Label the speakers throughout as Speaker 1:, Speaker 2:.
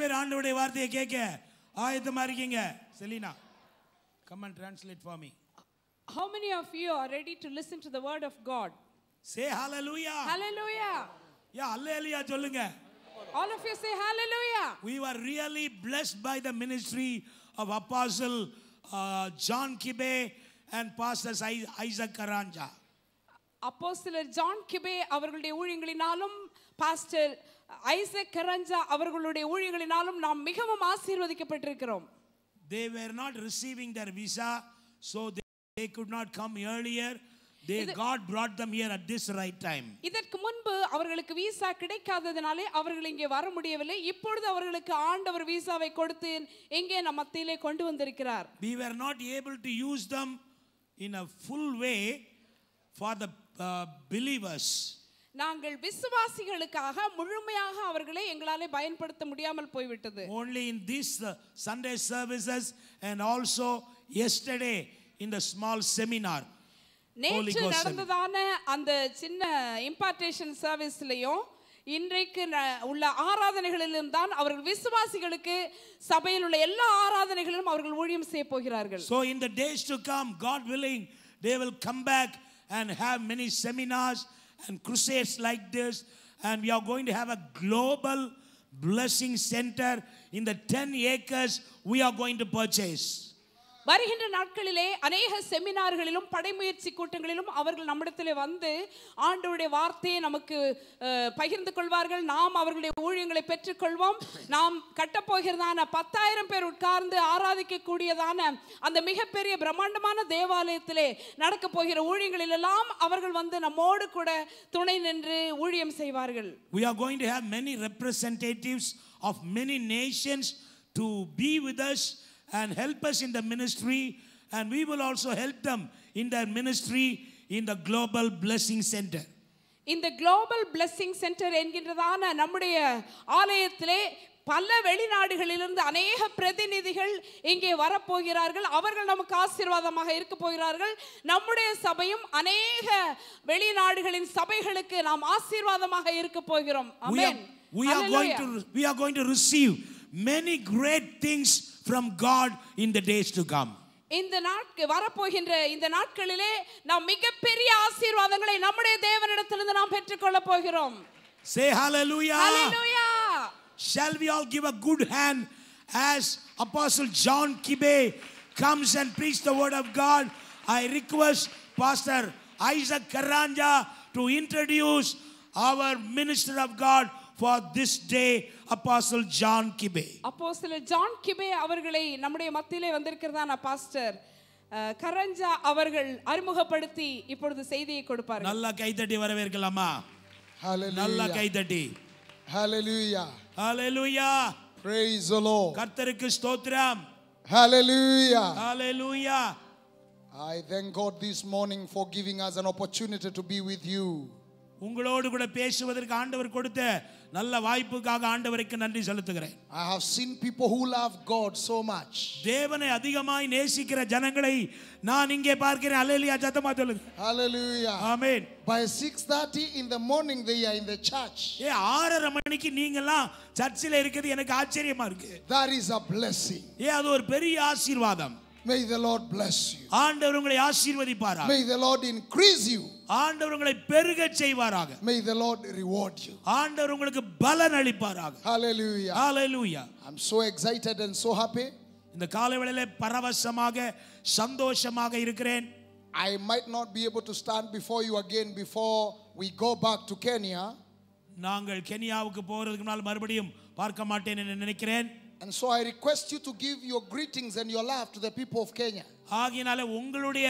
Speaker 1: பேர் ஆண்டவருடைய வார்த்தையை கேட்க ஆயத்தமா இருக்கீங்க Selina come and translate for me
Speaker 2: How many of you are ready to listen to the word of God?
Speaker 1: Say hallelujah
Speaker 2: Hallelujah.
Speaker 1: யா அல்லேலூயா சொல்லுங்க
Speaker 2: All of you say hallelujah.
Speaker 1: we were really blessed by the ministry of apostle uh, John Kibe and pastor I- Isaac Karanja
Speaker 2: அப்போஸ்தலர் John Kibe அவர்களுடைய ஊழியங்களினாலும் pastor Isaac கரஞ்சா அவர்களுடைய ஊழியங்களினாலும் நாம் மிகவும் ஆசீர்வதிக்கப்பட்டிருக்கிறோம்
Speaker 1: they were not receiving their visa so they, they could not come earlier they god brought them here at this right time
Speaker 2: இதற்கு முன்பு அவர்களுக்கு visa கிடைக்காததினாலே அவர்கள் இங்கே வர முடியவில்லை இப்பொழுது அவர்களுக்கு ஆண்டவர் விசாவை கொடுத்து எங்கே நம் மத்தியிலே கொண்டு வந்திருக்கிறார்
Speaker 1: we were not able to use them in a full way for the uh, believers
Speaker 2: நாங்கள் விசுவாசிகளுக்காக முழுமையாக அவர்களை எங்களாலே பயன்படுத்த முடியாமல் போய்விட்டது.
Speaker 1: Only in these sunday services and also yesterday in the small seminar.
Speaker 2: நேற்று நடந்ததான அந்த சின்ன இம்பார்ட்டேஷன் சர்வீஸ்லயும் இன்றைக்கு உள்ள ஆராதனைகளிலும் தான் அவர்கள் விசுவாசிகளுக்கு சபையில் உள்ள எல்லா ஆராதனைகளிலும் அவர்கள் ஊழியம் செய்ய போகிறார்கள்.
Speaker 1: So in the days to come god willing they will come back and have many seminars and crusades like this and we are going to have a global blessing center in the 10 acres we are going to purchase
Speaker 2: வருகின்ற நாட்களிலே அநேக செமினார்களிலும் படைமுயற்சி கூட்டங்களிலும் அவர்கள் நம்மிடத்தில் வந்து ஆண்டவருடைய வார்த்தையை நமக்கு பகிர்ந்து கொள்வார்கள். நாம் அவர்களுடைய ஊழியங்களை பெற்றுக்கொள்வோம். நாம் கட்டப்போகிறதான பத்தாயிரம் பேர் உட்கார்ந்து ஆராதிக்கக்கூடியதான அந்த மிகப்பெரிய பிரம்மாண்டமான தேவாலயத்திலே நடக்க போகிற ஊழியங்களிலெல்லாம் அவர்கள் வந்து நம்மோடு கூட துணை நின்று ஊழியம் செய்வார்கள்.
Speaker 1: We are going to have many representatives of many nations to be with us. and help us in the ministry and we will also help them in their ministry in the global blessing center
Speaker 2: இந்த global blessing centre என்கின்றதான நம்முடைய ஆலயத்திலே பல வெளிநாடுகளிலிருந்து அநேக பிரதிநிதிகள் இங்கே வரப்போகிறார்கள் அவர்கள் நமக்கு ஆசீர்வாதமாக இருக்க போகிறார்கள் நம்முடைய சபையும் அநேக வெளிநாடுகளின் சபைகளுக்கு நாம் ஆசீர்வாதமாக இருக்க போகிறோம்
Speaker 1: we are,
Speaker 2: amen
Speaker 1: we are going
Speaker 2: Hallelujah.
Speaker 1: to we are going to receive many great things from god in the days to come
Speaker 2: இந்த நாட்கு வரப்போகின்ற இந்த நாட்களிலே நாம் மிகப்பெரிய ஆசீர்வாதங்களை நம்முடைய தேவனிடத்திலிருந்து நாம் பெற்றுக்கொள்ள போகிறோம்
Speaker 1: say hallelujah
Speaker 2: Hallelujah.
Speaker 1: shall we all give a good hand as apostle john kibe comes and preach the word of god i request pastor isaac karanja to introduce our minister of god for this day Apostle john kibe
Speaker 2: அப்போ சில John கிபே அவர்களை நம்முடைய மத்தியிலே வந்திருக்கிறதான pastor கரஞ்சா அவர்கள் அறிமுகப்படுத்தி இப்பொழுது செய்தியை கொடுப்பார்கள்
Speaker 1: நல்லா கைத்தட்டி வரவேற்கலாமா நல்லா
Speaker 3: Hallelujah.
Speaker 1: கைத்தட்டி
Speaker 3: Hallelujah.
Speaker 1: Hallelujah.
Speaker 3: Praise the Lord.
Speaker 1: கர்த்தருக்கு ஸ்தோத்திரம்
Speaker 3: Hallelujah.
Speaker 1: Hallelujah.
Speaker 3: I thank God this morning for giving us an opportunity to be with you.
Speaker 1: உங்களோடு கூட பேசுவதற்கு ஆண்டவர் கொடுத்த நல்ல வாய்ப்புக்காக ஆண்டவருக்கு நன்றி செலுத்துகிறேன்
Speaker 3: I have seen people who love God so much.
Speaker 1: தேவனை அதிகமாய் நேசிக்கிற ஜனங்களை நான் இங்கே பார்க்கிறேன் அல்லேலியா சத்தமா சொல்லுங்க
Speaker 3: Hallelujah.
Speaker 1: Amen
Speaker 3: By 6:30 in the morning they are in the church.
Speaker 1: ஏ ஆறரை மணிக்கு நீங்கெல்லாம் சர்ச்சில் இருக்கிறது எனக்கு ஆச்சரியமா இருக்கு
Speaker 3: That is a blessing.
Speaker 1: ஏ அது ஒரு பெரிய ஆசீர்வாதம்
Speaker 3: May the Lord bless you.
Speaker 1: ஆண்டவர் உங்களை ஆசீர்வதிப்பாரா
Speaker 3: May the Lord increase you.
Speaker 1: ஆண்டவர் உங்களை பெருகச் செய்வாராக
Speaker 3: May the Lord reward you.
Speaker 1: ஆண்டவர் உங்களுக்கு பலன் அளிப்பாராக
Speaker 3: Hallelujah.
Speaker 1: Hallelujah
Speaker 3: I'm so excited and so happy.
Speaker 1: இந்த காலை வேளையிலே பரவசமாக சந்தோஷமாக இருக்கிறேன்
Speaker 3: I might not be able to stand before you again before we go back to Kenya.
Speaker 1: நாங்கள் கெனியாவுக்கு போறதுக்கு முன்னால் மறுபடியும் பார்க்க மாட்டேன் என்று நினைக்கிறேன்
Speaker 3: And so I request you to give your greetings and your love to the people of Kenya.
Speaker 1: ஆகையினால உங்களுடைய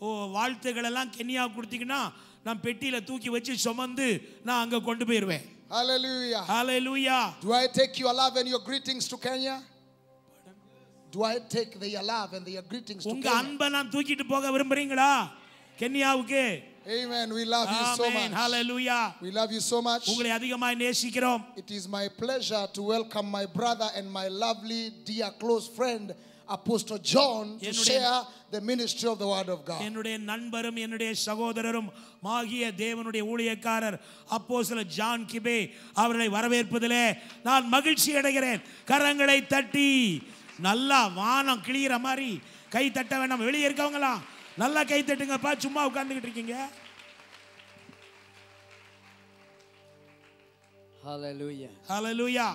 Speaker 1: ஓ, வாழ்த்துக்கள் எல்லாம் கெனியா கொடுத்தீங்கன்னா நான் பெட்டியில தூக்கி வச்சு சுமந்து நான் அங்க கொண்டு போயிருவேன்
Speaker 3: Hallelujah.
Speaker 1: Hallelujah
Speaker 3: Do I take your love and your greetings to Kenya? Do I take their love and their greetings to
Speaker 1: உங்க
Speaker 3: Kenya?
Speaker 1: அன்பை நான் தூக்கிட்டு போக விரும்புறீங்களா கென்யாவுக்கு
Speaker 3: Amen. We love you so much.
Speaker 1: Hallelujah
Speaker 3: We love you so much.
Speaker 1: உங்களை அதிகமாய் நேசிக்கிறோம்
Speaker 3: It is my pleasure to welcome my brother and my lovely, dear, close friend, Apostle John to share the ministry of the Word of God.
Speaker 1: என்னுடைய நண்பரும் என்னுடைய சகோதரரும் ஆகிய தேவனுடைய ஊழியக்காரர் அப்போஸ்தலர் ஜான் கிபே அவர்களை வரவேற்பதிலே நான் மகிழ்ச்சி அடைகிறேன் கரங்களை தட்டி நல்லா வானம் கிளியிற மாதிரி கை தட்ட வேண்டாம் வெளியே இருக்கவங்களாம் நல்லா கை தட்டுங்கப்பா சும்மா உட்கார்ந்துகிட்டு இருக்கீங்க
Speaker 4: Hallelujah.
Speaker 1: Hallelujah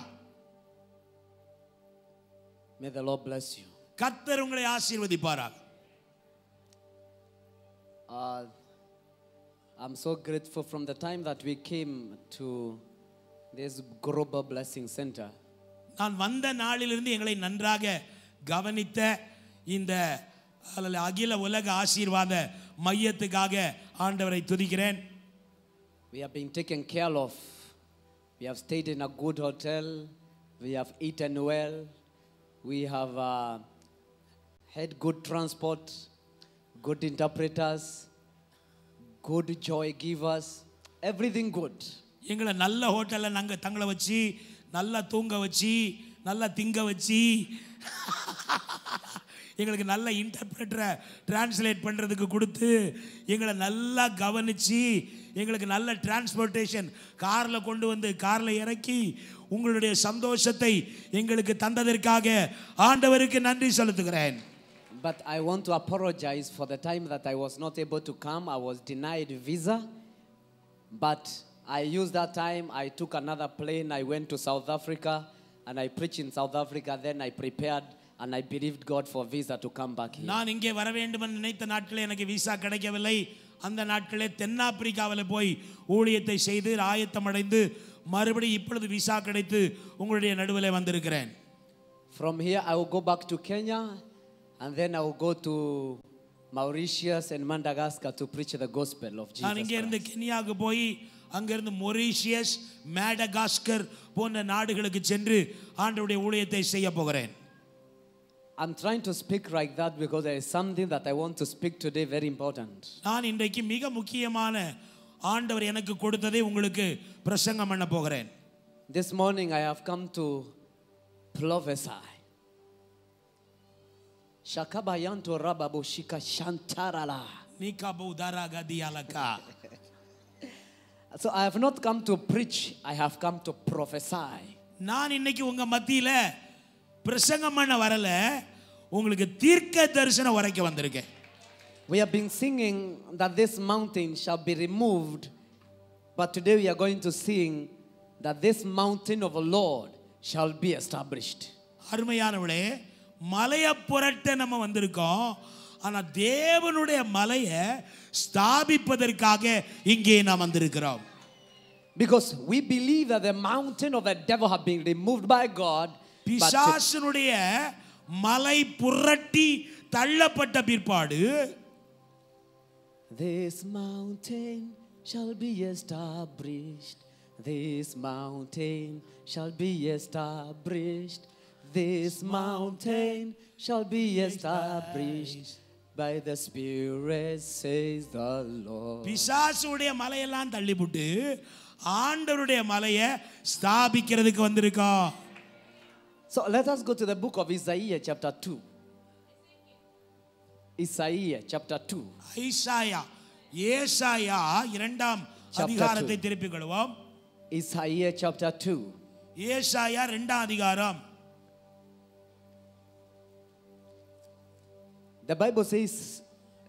Speaker 4: May the Lord bless you.
Speaker 1: கர்த்தர் உங்களை ஆசீர்வதிப்பாராக
Speaker 4: Uh, I'm so grateful from the time that we came to this Global Blessing Center.
Speaker 1: நான் வந்த நாளிலிருந்து எங்களை நன்றாக கவனித்த இந்த அல்ல, அகில உலக ஆசீர்வாத மையத்துக்காக ஆண்டவரை துதிக்கிறேன்
Speaker 4: We have been taken care of. We have stayed in a good hotel. We have eaten well. We have uh, had good transport, good interpreters, good joy givers, everything good.
Speaker 1: எங்களை நல்ல ஹோட்டலில் நாங்கள் தங்களை வச்சு நல்லா தூங்க வச்சு நல்லா திங்க வச்சு எங்களுக்கு நல்ல இன்டர்பிரட்டரை டிரான்ஸ்லேட் பண்ணுறதுக்கு கொடுத்து எங்களை நல்லா கவனித்து எங்களுக்கு நல்ல டிரான்ஸ்போர்ட்டேஷன் காரில் கொண்டு வந்து காரில் இறக்கி உங்களுடைய சந்தோஷத்தை எங்களுக்கு தந்ததற்காக ஆண்டவருக்கு நன்றி செலுத்துகிறேன்
Speaker 4: But I want to apologize for the time that I was not able to come. I was denied visa. But I used that time. I took another plane. I went to South Africa and I preached in South Africa. Then I prepared and I believed God for visa to come back here.
Speaker 1: நான் இங்கே வர வேண்டும் என்று நினைத்த நாட்களே எனக்கு visa கிடைக்கவில்லை அந்த நாட்களே தென்னாப்பிரிக்காவில் போய் ஊழியத்தை செய்து ஆயத்தம் அடைந்து மறுபடியும் இப்பொழுது விசா கிடைத்து உங்களுடைய நடுவில் வந்திருக்கிறேன்
Speaker 4: From here, I will go back to Kenya and then I will go to Mauritius and Madagascar to preach the gospel of Jesus.
Speaker 1: நான் இங்கே இருந்து. கென்யாவுக்கு போய் அங்கிருந்து மொரீஷியஸ் மேடகாஸ்கர் போன்ற நாடுகளுக்கு சென்று ஆண்டவருடைய ஊழியத்தை செய்ய போகிறேன்
Speaker 4: I'm trying to speak like that because there is something that I want to speak today very important.
Speaker 1: நான் இன்றைக்கு மிக முக்கியமான ஆண்டவர் எனக்கு கொடுத்ததை உங்களுக்கு பிரசங்கம் பண்ண போகிறேன்
Speaker 4: This morning I have come to prophesy. Shakabayanto rababu shika shantarala.
Speaker 1: நீகாபு உதாரா கதியாலக்கா
Speaker 4: So I have not come to preach, I have come to prophesy.
Speaker 1: நான் இன்னைக்கு உங்க மத்தியில பிரசங்கம் பண்ண வரல உங்களுக்கு தீர்க்க தரிசனம் வரைக்கும் வந்திருக்கேன்
Speaker 4: We have been singing that this mountain shall be removed, but today we are going to sing that this mountain of the Lord shall be established.
Speaker 1: அருமையானவளே மலையை புரட்ட நம்ம வந்திருக்கோம் ஆனா தேவனுடைய மலையை ஸ்தாபிப்பதற்காக இங்கே நாம் வந்திருக்கிறோம்
Speaker 4: Because we believe that the mountain of the devil have been removed by God. But to-
Speaker 1: பிசாசனுடைய மலை புரட்டி தள்ளப்பட்ட பிற்பாடு
Speaker 4: this mountain shall be established. This mountain shall be established. This mountain shall be established by the Spirit, says the Lord.
Speaker 1: பிசாசுடைய மலையெல்லாம் தள்ளிவிட்டு ஆண்டவருடைய மலையை ஸ்தாபிக்கிறதுக்கு வந்திருக்கோம்
Speaker 4: So let us go to the book of Isaiah, chapter 2. Isaiah, chapter 2.
Speaker 1: Isaiah ஏசாயா இரண்டாம்
Speaker 4: Chapter
Speaker 1: அதிகாரத்தை
Speaker 4: two.
Speaker 1: திருப்பிக் கொள்வோம்
Speaker 4: Isaiah, chapter 2.
Speaker 1: ஏசாயா இரண்டாம் அதிகாரம்
Speaker 4: The Bible says,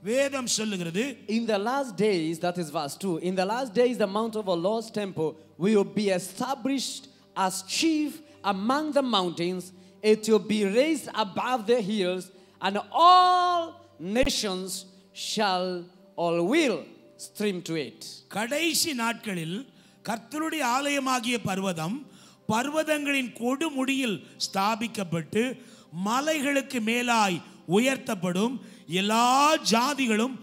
Speaker 1: வேதம் சொல்லுகிறது
Speaker 4: In the last days, that is verse 2, in the last days, the mount of the Lord's temple will be established as chief among the mountains. It will be raised above the hills, and all nations shall or will stream to it.
Speaker 1: கடைசி நாட்களில் கர்த்தருடைய ஆலயமாகிய பர்வதம் பர்வதங்களின் கொடுமுடியில் ஸ்தாபிக்கப்பட்டு மலைகளுக்கு மேலாய் உயர்த்தப்படும் எல்லா ஜாதிகளும்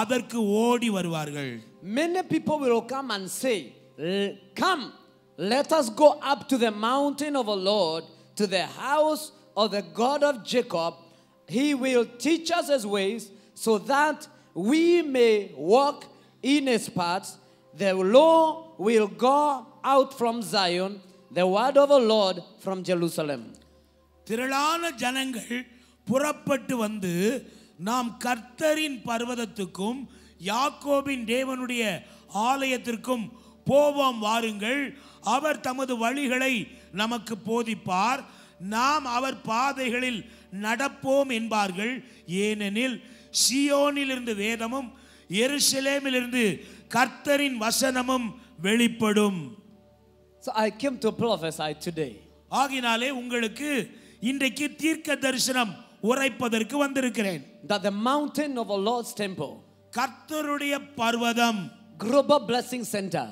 Speaker 1: அதற்கு ஓடி வருவார்கள்
Speaker 4: Many people will come and say, "L- Come, let us go up to the mountain of the Lord, to the house of the God of Jacob. He will teach us his ways, so that we may walk in his paths. The law will go out from Zion, the word of the Lord from Jerusalem.
Speaker 1: திரளான ஜனங்கள் புறப்பட்டு வந்து நாம் கர்த்தரின் பர்வதத்துக்கும் யாக்கோபின் தேவனுடைய ஆலயத்திற்கும் போவோம் வாருங்கள் அவர் தமது வழிகளை நமக்கு போதிப்பார். நாம் அவர் பாதைகளில் நடப்போம் என்பார்கள். ஏனெனில் சியோனிலிருந்து வேதமும் எருசலேமிலிருந்து கர்த்தரின் வசனமும் வெளிப்படும்.
Speaker 4: So I came to prophesy today.
Speaker 1: ஆகினாலே உங்களுக்கு இன்றைக்கு தீர்க்க தரிசனம் உரைப்பதற்கு வந்திருக்கிறேன்.
Speaker 4: That the mountain of our Lord's temple,
Speaker 1: கர்த்தருடைய பர்வதம்.
Speaker 4: Global Blessing Center,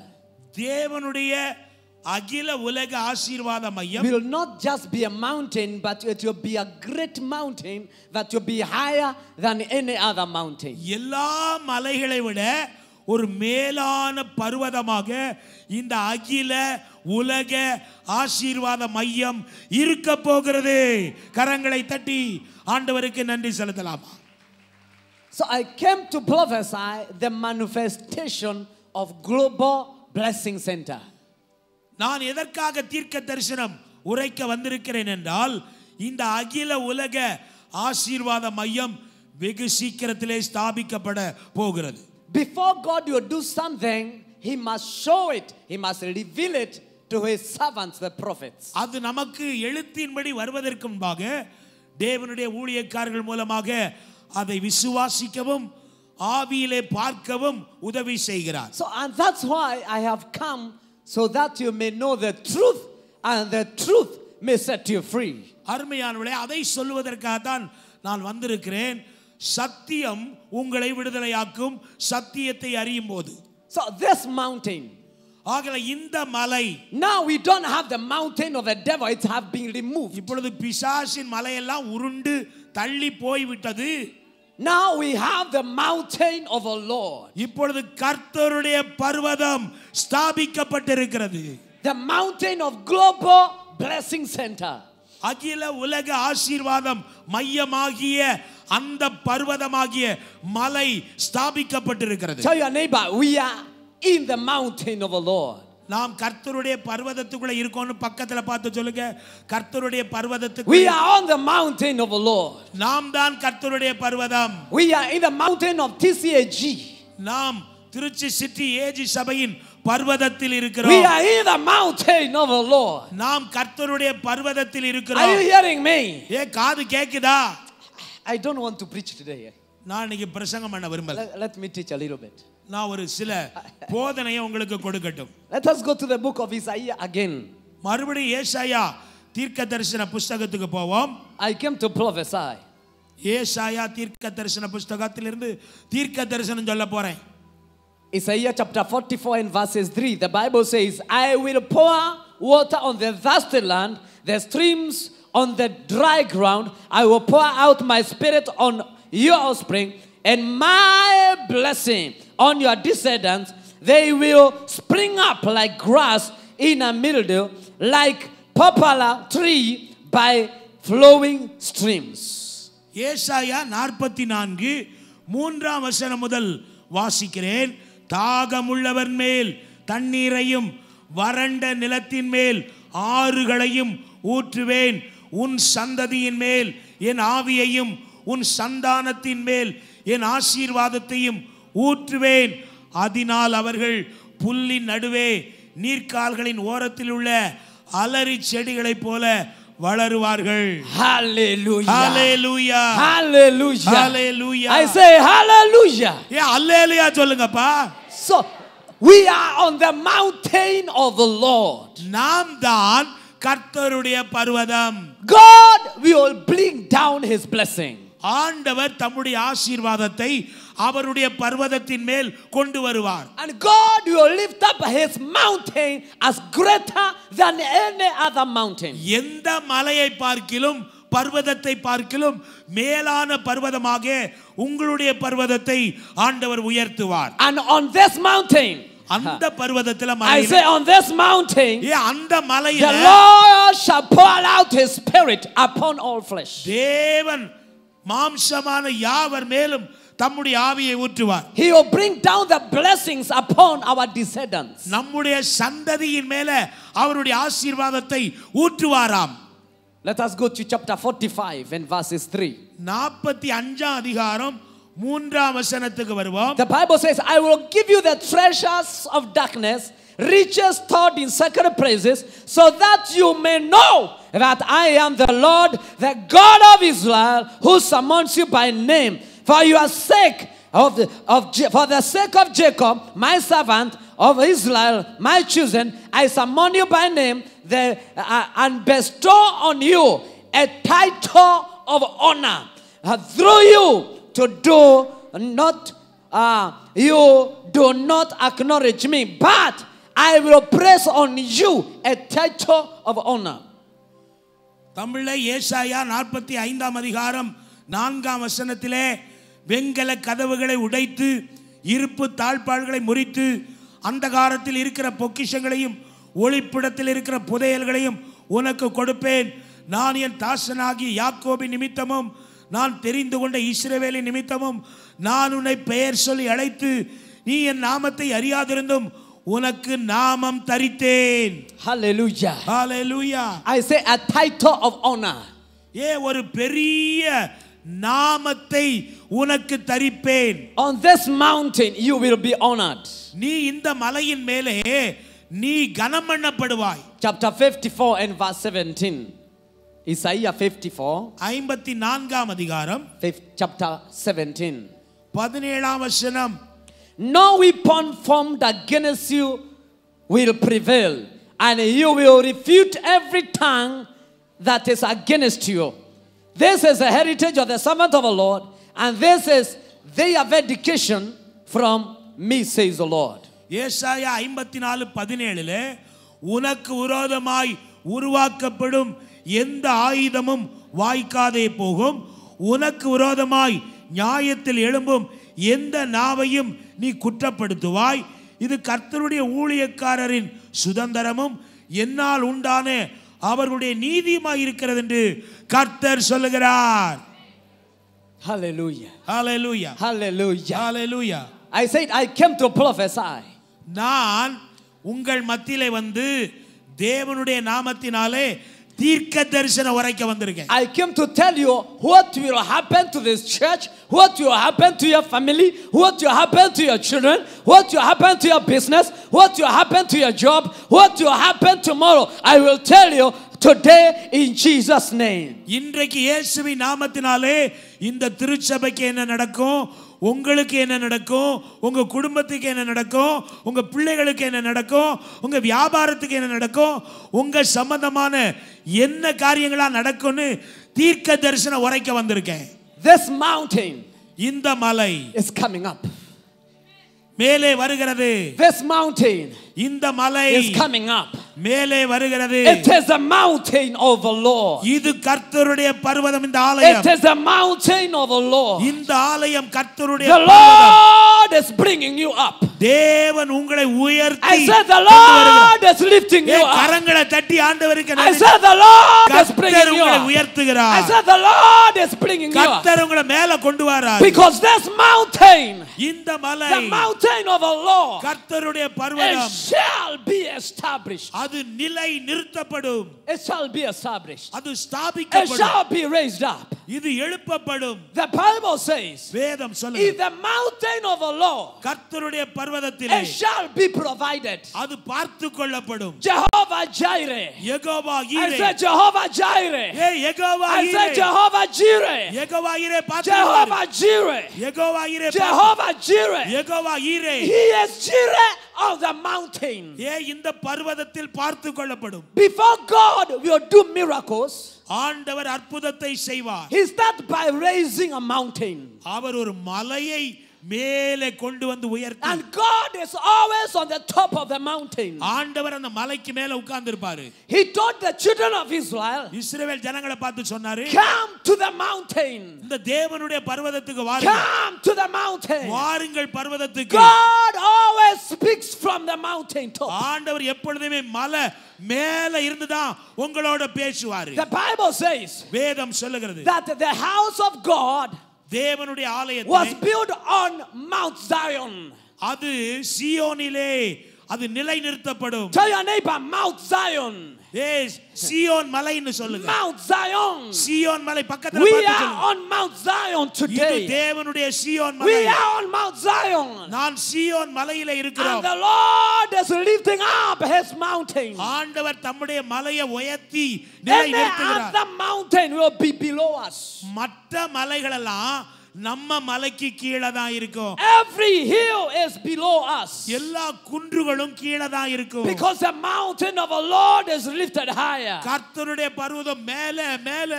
Speaker 1: தேவனுடைய அகில உலக ஆசீர்வாத மையம்
Speaker 4: will not just be a mountain, but it will be a great mountain that will be higher than any other mountain.
Speaker 1: எல்லா மலைகளை விட ஒரு மேலான பர்வதமாக இந்த அகில உலக ஆசீர்வாத மையம் இருக்க போகிறது கரங்களை தட்டி ஆண்டவருக்கு நன்றி செலுத்தலாமா
Speaker 4: So I came to prophesy the manifestation of Global Blessing Center.
Speaker 1: நான் எதற்காக தீர்க்க தரிசனம் உரைக்க வந்திருக்கிறேன் என்றால் இந்த அகில உலக ஆசீர்வாத மையம் வெகு சீக்கிரத்திலே ஸ்தாபிக்கப்பட போகிறது
Speaker 4: Before God will do something, He must show it, He must reveal it to His servants, the prophets.
Speaker 1: அது நமக்கு எழுத்தின்படி வருவதற்கு முன்பாக தேவனுடைய ஊழியக்காரர்கள் மூலமாக அதை விசுவாசிக்கவும் ஆவியிலே பார்க்கவும் உதவி செய்கிறார்
Speaker 4: So, and that's why I have come so that you may know the truth and the truth may set you free.
Speaker 1: அருமையானவர்களே அதை சொல்லுவதற்காக தான் நான் வந்திருக்கிறேன் சத்தியம் உங்களை விடுதலையாக்கும் சத்தியத்தை அறியும் போது
Speaker 4: So, this mountain,
Speaker 1: ஆகல இந்த மலை
Speaker 4: now we don't have the mountain of the devil, it have been removed.
Speaker 1: இப்பொழுது பிசாசின் மலையெல்லாம் உருண்டு தள்ளி போய்விட்டது
Speaker 4: Now we have the mountain of our Lord,
Speaker 1: இப்பொழுது கர்த்தருடைய பர்வதம் ஸ்தாபிக்கப்பட்டிருக்கிறது
Speaker 4: the mountain of global blessing center.
Speaker 1: அகில உலக ஆசீர்வாதம் மையமாகிய அந்த பர்வதமாகிய மலை ஸ்தாபிக்கப்பட்டிருக்கிறது
Speaker 4: Tell your neighbor, we are in the mountain of our Lord.
Speaker 1: நாம் கர்த்தருடைய பர்வதத்துக்குள்ள இருக்கோம்னு பக்கத்துல பார்த்து சொல்லுங்க கர்த்தருடைய
Speaker 4: We
Speaker 1: பர்வதத்துக்கு
Speaker 4: are on the mountain of our Lord.
Speaker 1: நாம் தான் கர்த்தருடைய பர்வதம்
Speaker 4: We are in the mountain of TCAG.
Speaker 1: நாம் திருச்சி சிட்டி ஏஜி சபையின் பர்வதத்தில்
Speaker 4: We
Speaker 1: இருக்கிறோம்
Speaker 4: are in the mountain of our Lord.
Speaker 1: நாம் கர்த்தருடைய பர்வதத்தில்
Speaker 4: Are you
Speaker 1: இருக்கிறோம்
Speaker 4: hearing me?
Speaker 1: ஏ காது கேக்குதா
Speaker 4: I don't want to preach today.
Speaker 1: நான் இன்னைக்கு பிரசங்கம் பண்ண விரும்பல
Speaker 4: let me teach a little bit.
Speaker 1: நான் ஒரு சில போதனையை உங்களுக்கு கொடுக்கட்டும்
Speaker 4: Let us go to the book of Isaiah again.
Speaker 1: மறுபடியும் ஏசாயா தீர்க்க தரிசன புஸ்தகத்துக்கு போவோம்
Speaker 4: I came to prophesy.
Speaker 1: ஏசாயா தீர்க்க தரிசன புஸ்தகத்திலிருந்து தீர்க்க தரிசனம் சொல்ல போறேன்
Speaker 4: Isaiah chapter 44 and verses 3, the Bible says, I will pour water on the thirsty land, the streams on the dry ground. I will pour out my spirit on your offspring And my blessing on your descendants. They will spring up like grass in a mildew, like poplar tree by flowing streams.
Speaker 1: ஏசாயா நாற்பத்தி நான்கு மூன்றாம் வசனம் முதல் வாசிக்கிறேன் தாகமுள்ளவர் மேல் தண்ணீரையும் வறண்ட நிலத்தின் மேல் ஆறுகளையும் ஊற்றுவேன் உன் சந்ததியின் மேல் என் ஆவியையும் உன் சந்தானத்தின் மேல் என் ஆசீர்வாதத்தையும் ஊற்றுவேன் அதனால் அவர்கள் புல்லின் நடுவே நீர்க்கால்களின் ஓரத்தில் உள்ள அலரி செடிகளைப் போல வளருவார்கள்
Speaker 4: Hallelujah.
Speaker 1: Hallelujah.
Speaker 4: Hallelujah.
Speaker 1: Hallelujah.
Speaker 4: I say hallelujah.
Speaker 1: ஏன் அல்லேலியா சொல்லுங்கப்பா
Speaker 4: So we are on the mountain of the Lord.
Speaker 1: நாம் தான் கர்த்தருடைய பர்வதம்
Speaker 4: God will bring down his blessing.
Speaker 1: ஆண்டவர் தம்முடைய ஆசீர்வாதத்தை அவருடைய பர்வதத்தின் மேல் கொண்டு வருவார்
Speaker 4: And God will lift up his mountain as greater than any other mountain.
Speaker 1: எந்த மலையை பார்க்கிலும் பர்வதத்தை பார்க்கிலும் மேலான பர்வதமாக உங்களுடைய பர்வதத்தை ஆண்டவர் உயர்த்துவார்
Speaker 4: And on this mountain,
Speaker 1: அந்த பர்வதத்துல
Speaker 4: I say on this mountain,
Speaker 1: அந்த
Speaker 4: the
Speaker 1: மலையில
Speaker 4: Lord shall pour out his spirit upon all flesh.
Speaker 1: தேவன் மாம்சமான யாவர் மேலும் தம்முடைய ஆவியை ஊற்றுவார்
Speaker 4: He will bring down the blessings upon our descendants.
Speaker 1: நம்முடைய சந்ததியின் மேல அவருடைய ஆசீர்வாதத்தை ஊற்றுவாராம்
Speaker 4: Let us go to chapter 45 and verses 3.
Speaker 1: நாற்பத்தி அஞ்சாம் அதிகாரம் மூன்றாம் வசனத்துக்கு வருவோம்
Speaker 4: The Bible says, I will give you the treasures of darkness, riches stored in sacred places, so that you may know that I am the Lord, the God of Israel, who summons you by name. For your sake, of the, of, for the sake of Jacob, my servant, of Israel, my chosen, I summon you by name the, uh, and bestow on you a title of honor uh, through you to do not uh, you do not acknowledge me, but I will press on you a title of honor.
Speaker 1: தமிழ்ல ஏசாயா நாற்பத்தி ஐந்தாம் அதிகாரம் நான்காம் வசனத்திலே வெண்கல கதவுகளை உடைத்து இருப்பு தாழ்பாள்களை முறித்து அந்தகாரத்தில் இருக்கிற பொக்கிஷங்களையும் ஒளிப்பிடத்தில் இருக்கிற புதையல்களையும் உனக்கு கொடுப்பேன் நான் என் தாசனாகி யாக்கோபி நிமித்தமும் நான் தெரிந்து கொண்ட இஸ்ரவேலின் நிமித்தமும் நான் உன்னை பெயர் சொல்லி அழைத்து நீ என் நாமத்தை அறியாதிருந்தும் உனக்கு நாமம் தரித்தேன்
Speaker 4: Hallelujah.
Speaker 1: Hallelujah
Speaker 4: I say a title of honor.
Speaker 1: ஏ ஒரு பெரிய நாமத்தை உனக்கு தரிப்பேன்
Speaker 4: On this mountain you will be honored.
Speaker 1: நீ இந்த மலையின் மேலே நீ கனம் பண்ணப்படுவாய்
Speaker 4: Chapter 54 and verse 17. Isaiah 54,
Speaker 1: ஐம்பத்தி நான்காம் அதிகாரம்
Speaker 4: fif- chapter 17.
Speaker 1: பதினேழாம் வசனம்
Speaker 4: No weapon formed against you will prevail, and you will refute every tongue that is against you. This is the heritage of the servant of the Lord, and this is their vindication from me, says the Lord.
Speaker 1: ஏசாயா ஐம்பத்தி நாலு பதினேழுல உனக்கு விரோதமாய் உருவாக்கப்படும் எந்த ஆயுதமும் வாய்க்காதே போகும் உனக்கு விரோதமாய் நியாயத்தில் எழும்பும் எந்த நாவையும் நீ குற்றப்படுத்துவாய் இது கர்த்தருடைய ஊழியக்காரரின் சுதந்திரமும் என்னால் உண்டான அவர்களுடைய நீதியுமாய் இருக்கிறது என்று கர்த்தர் சொல்லுகிறார்
Speaker 4: Hallelujah.
Speaker 1: Hallelujah
Speaker 4: Hallelujah.
Speaker 1: Hallelujah
Speaker 4: I said, I came to prophesy.
Speaker 1: நான் உங்கள் மத்தியிலே வந்து தேவனுடைய நாமத்தினாலே தீர்க்க தரிசனம் உரைக்க வந்திருக்கேன்
Speaker 4: I came to tell you what will happen to this church, what will happen to your family, what will happen to your children, what will happen to your business, what will happen to your job, what will happen tomorrow. I will tell you today in Jesus' name.
Speaker 1: இன்றைக்கு இயேசுவின் நாமத்தினாலே இந்த திருச்சபைக்கு என்ன நடக்கும் உங்களுக்கு என்ன நடக்கும்? உங்க குடும்பத்துக்கு என்ன நடக்கும்? உங்க பிள்ளைகளுக்கு என்ன நடக்கும்? உங்க வியாபாரத்துக்கு என்ன நடக்கும்? உங்க சம்பந்தமான என்ன காரியங்களா நடக்கும்னு தீர்க்க தரிசனம் உரைக்க வந்திருக்கேன்.
Speaker 4: This mountain
Speaker 1: இந்த மலை
Speaker 4: is coming up.
Speaker 1: மேலே வருகிறது.
Speaker 4: This mountain
Speaker 1: இந்த மலை
Speaker 4: is coming up.
Speaker 1: மேலே வருகிறது
Speaker 4: It is a mountain of the Lord.
Speaker 1: இது கர்த்தருடைய பர்வதம் இந்த
Speaker 4: It
Speaker 1: ஆலயம்
Speaker 4: is a mountain of the Lord.
Speaker 1: இந்த ஆலயம் கர்த்தருடைய
Speaker 4: The
Speaker 1: Parvatham.
Speaker 4: Lord is bringing you up.
Speaker 1: தேவன் உங்களை உயர்த்தி
Speaker 4: I said the
Speaker 1: கொண்டு வருகிறார்.
Speaker 4: Lord is lifting you
Speaker 1: ஏன்
Speaker 4: up.
Speaker 1: கரங்களை தட்டி ஆண்டவருக்கு
Speaker 4: I
Speaker 1: நன்றி.
Speaker 4: said the Lord is
Speaker 1: கர்த்தர்
Speaker 4: bringing you
Speaker 1: உங்களை
Speaker 4: up.
Speaker 1: உயர்த்துகிறார்
Speaker 4: I said the Lord is bringing you up.
Speaker 1: கர்த்தர் உங்களை மேல கொண்டு வரார்
Speaker 4: Because this mountain,
Speaker 1: இந்த மலை
Speaker 4: the mountain of the Lord,
Speaker 1: கர்த்தருடைய
Speaker 4: it
Speaker 1: Parvatham
Speaker 4: shall be established.
Speaker 1: அது நிலை நிறுத்தப்படும்
Speaker 4: It shall be established.
Speaker 1: அது
Speaker 4: It
Speaker 1: ஸ்தாபிக்கப்படும்
Speaker 4: shall be raised up.
Speaker 1: இது எழுப்பப்படும்
Speaker 4: The Bible says,
Speaker 1: வேதம்
Speaker 4: in
Speaker 1: சொல்லுங்க
Speaker 4: the mountain of the Lord,
Speaker 1: கர்த்தருடைய பர்வதத்திலே
Speaker 4: it shall be provided.
Speaker 1: அது பார்த்து கொள்ளப்படும்
Speaker 4: Jehovah Jireh.
Speaker 1: யெகோவா
Speaker 4: I
Speaker 1: ஈரே
Speaker 4: said Jehovah Jireh.
Speaker 1: A Jehovah
Speaker 4: I said
Speaker 1: ஈரே
Speaker 4: Jehovah Jireh.
Speaker 1: யெகோவா ஈரே பார்த்து
Speaker 4: Jehovah Jireh.
Speaker 1: யெகோவா ஈரே பார்த்து-
Speaker 4: Jehovah Jireh.
Speaker 1: யெகோவா ஈரே
Speaker 4: He is Jireh of the mountain.
Speaker 1: ஏ இந்த பர்வதத்தில் பார்த்து கொள்ளப்படும்
Speaker 4: Before God will do miracles,
Speaker 1: ஆண்டவர் அற்புதத்தை செய்வார்
Speaker 4: He starts by raising a mountain.
Speaker 1: அவர் ஒரு மலையை மேலே கொண்டு வந்து உயர்த்தி
Speaker 4: And God is always on the top of the mountain.
Speaker 1: ஆண்டவர் அந்த மலைக்கு மேல உட்கார்ந்து இருப்பாரு
Speaker 4: He told the children of Israel,
Speaker 1: இஸ்ரவேல் ஜனங்களை பார்த்து சொன்னாரு
Speaker 4: Come to the mountain.
Speaker 1: இந்த தேவனுடைய பர்வதத்துக்கு வாருங்கள்
Speaker 4: Come to the mountain.
Speaker 1: வாருங்கள் பர்வதத்துக்கு
Speaker 4: God always speaks from the mountain top.
Speaker 1: ஆண்டவர் எப்பொழுதுமே மலை மேல இருந்துதான் உங்களோட பேசுவாரு
Speaker 4: The Bible says
Speaker 1: வேதம் சொல்லுகிறது
Speaker 4: that the house of God
Speaker 1: தேவனுடைய
Speaker 4: was
Speaker 1: ஆலயத்தை
Speaker 4: built on Mount Zion.
Speaker 1: அது சியோனிலே அது நிலை நிறுத்தப்படும்
Speaker 4: Tell your neighbor, Mount Zion.
Speaker 1: A Zion மலைன்னு சொல்லுங்க
Speaker 4: Mount Zion.
Speaker 1: சியோன் மலை பக்கத்துல
Speaker 4: We
Speaker 1: பார்த்து
Speaker 4: are
Speaker 1: சொல்லுங்க
Speaker 4: on Mount Zion
Speaker 1: இது
Speaker 4: today.
Speaker 1: தேவனுடைய சியோன்
Speaker 4: We
Speaker 1: மலை
Speaker 4: are on Mount Zion.
Speaker 1: நான் சியோன் மலையில
Speaker 4: And
Speaker 1: இருக்கிறோம்
Speaker 4: the Lord is lifting up his mountain.
Speaker 1: ஆண்டவர் தம்முடைய மலையை உயர்த்தி
Speaker 4: Any
Speaker 1: நிலைநிறுத்துகிறார்
Speaker 4: other mountain will be below us.
Speaker 1: மற்ற மலைகளெல்லாம் நம்ம மலைக்கு கீழே தான் இருக்கும்
Speaker 4: Every hill is below us.
Speaker 1: எல்லா குன்றுகளும் கீழே தான் இருக்கும்
Speaker 4: Because the mountain of the Lord is lifted higher.
Speaker 1: கர்த்தருடைய பர்வதம் மேல மேல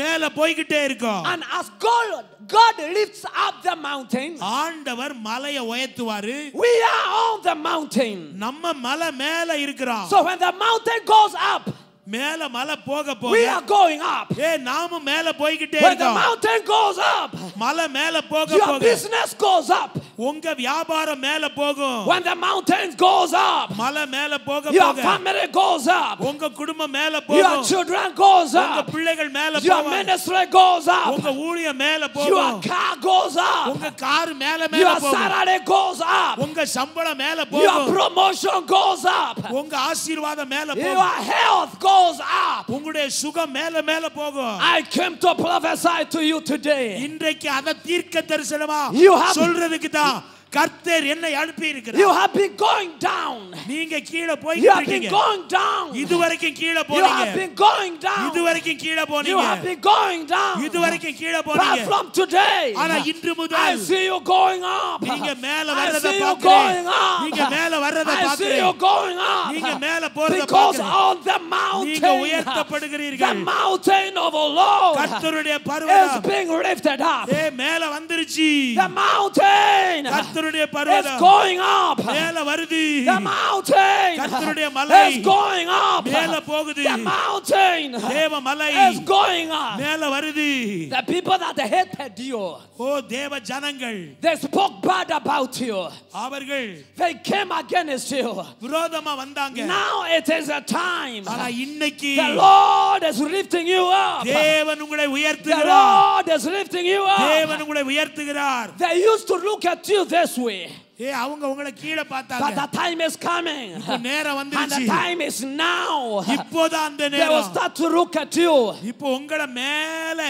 Speaker 1: மேல போய்கிட்டே இருக்கும்
Speaker 4: And as God, God lifts up the mountain,
Speaker 1: ஆண்டவர் மலையை உயர்த்துவாரு
Speaker 4: we are on the mountain.
Speaker 1: நம்ம மலை மேல இருக்கிறோம்
Speaker 4: So when the mountain goes up,
Speaker 1: மேல மலை போக
Speaker 4: we
Speaker 1: போக
Speaker 4: are going up.
Speaker 1: ஏ நாமும் மேல போய்கிட்டே
Speaker 4: When the
Speaker 1: இருக்கோம்
Speaker 4: mountain goes up,
Speaker 1: மலை மேல போக
Speaker 4: your
Speaker 1: போக
Speaker 4: business goes up.
Speaker 1: உங்க வியாபாரம் மேல போகும்
Speaker 4: When the mountain goes up,
Speaker 1: மலை மேல போக
Speaker 4: your
Speaker 1: போக
Speaker 4: family goes up.
Speaker 1: உங்க குடும்பம் மேல
Speaker 4: Your
Speaker 1: போகும்
Speaker 4: children goes
Speaker 1: உங்க
Speaker 4: up.
Speaker 1: பிள்ளைகள் மேல
Speaker 4: Your
Speaker 1: போகும்
Speaker 4: ministry goes
Speaker 1: உங்க
Speaker 4: up.
Speaker 1: ஊழியம் மேல
Speaker 4: Your
Speaker 1: போகும்
Speaker 4: car goes up.
Speaker 1: உங்க கார் மேல மேல
Speaker 4: Your
Speaker 1: போகும்
Speaker 4: salary goes up.
Speaker 1: உங்க சம்பளம் மேல
Speaker 4: Your
Speaker 1: போகும்
Speaker 4: promotion goes up.
Speaker 1: உங்க ஆசீர்வாதம் மேல
Speaker 4: Your
Speaker 1: போகும்
Speaker 4: health goes up.
Speaker 1: உங்களுடைய சுகம் மேல மேல போகும்
Speaker 4: I came to prophesy to you today.
Speaker 1: இன்றைக்கு அத தீர்க்க தரிசனமா
Speaker 4: You have-
Speaker 1: சொல்றதுக்கு தான் கர்த்தர் என்னை அனுப்பி
Speaker 4: You
Speaker 1: இருக்கிறார்
Speaker 4: have been going down.
Speaker 1: நீங்க கீழே
Speaker 4: You
Speaker 1: போயிட்டு
Speaker 4: have been
Speaker 1: இருக்கீங்க
Speaker 4: going down.
Speaker 1: இது வரைக்கும் கீழே
Speaker 4: You
Speaker 1: போனீங்க
Speaker 4: have been going
Speaker 1: இது
Speaker 4: down.
Speaker 1: வரைக்கும் கீழே
Speaker 4: You
Speaker 1: போனீங்க
Speaker 4: have been going down.
Speaker 1: இது வரைக்கும் கீழே
Speaker 4: But
Speaker 1: போனீங்க
Speaker 4: from today,
Speaker 1: ஆனா இன்று
Speaker 4: I
Speaker 1: முதல்
Speaker 4: see you going up.
Speaker 1: நீங்க மேல
Speaker 4: I
Speaker 1: வர்றத
Speaker 4: see you
Speaker 1: பாக்குறேன்
Speaker 4: going up.
Speaker 1: நீங்க மேல வர்றத
Speaker 4: I see you
Speaker 1: பாக்குறேன்
Speaker 4: going up.
Speaker 1: நீங்க மேல போறத
Speaker 4: Because
Speaker 1: பாக்குறேன்
Speaker 4: on the
Speaker 1: நீங்க
Speaker 4: mountain, the
Speaker 1: உயர்த்தப்படுகிறீர்கள்
Speaker 4: mountain of the Lord
Speaker 1: கர்த்தருடைய
Speaker 4: is
Speaker 1: Parvatham
Speaker 4: being lifted up.
Speaker 1: ஏ மேல வந்துருச்சு
Speaker 4: The mountain
Speaker 1: கர்த்தருடைய
Speaker 4: is
Speaker 1: பர்வதம்
Speaker 4: going up.
Speaker 1: மேல வருது
Speaker 4: The mountain
Speaker 1: கர்த்தருடைய மலை
Speaker 4: is going up.
Speaker 1: மேல போகுது
Speaker 4: The mountain
Speaker 1: தேவ மலை
Speaker 4: is going up.
Speaker 1: மேல வருது
Speaker 4: The people that hated you,
Speaker 1: ஓ தேவ ஜனங்கள்
Speaker 4: they spoke bad about you.
Speaker 1: அவர்கள்
Speaker 4: They came against you.
Speaker 1: விரோதமா வந்தாங்க
Speaker 4: Now it is a time.
Speaker 1: ஆனா இன்னைக்கு
Speaker 4: The Lord is lifting you up.
Speaker 1: தேவன் உங்களை
Speaker 4: The
Speaker 1: உயர்த்துகிறார்
Speaker 4: Lord is lifting you
Speaker 1: தேவன்
Speaker 4: up.
Speaker 1: உங்களை உயர்த்துகிறார்
Speaker 4: They used to look at you this way,
Speaker 1: ஏ அவங்க உங்களை கீழே
Speaker 4: but
Speaker 1: பார்த்தாங்க
Speaker 4: the time is coming.
Speaker 1: இப்ப நேரம்
Speaker 4: And the
Speaker 1: வந்துருச்சு
Speaker 4: time is now.
Speaker 1: இப்போதான் அந்த
Speaker 4: They will
Speaker 1: நேரம்
Speaker 4: start to look at you.
Speaker 1: இப்போ உங்களை மேல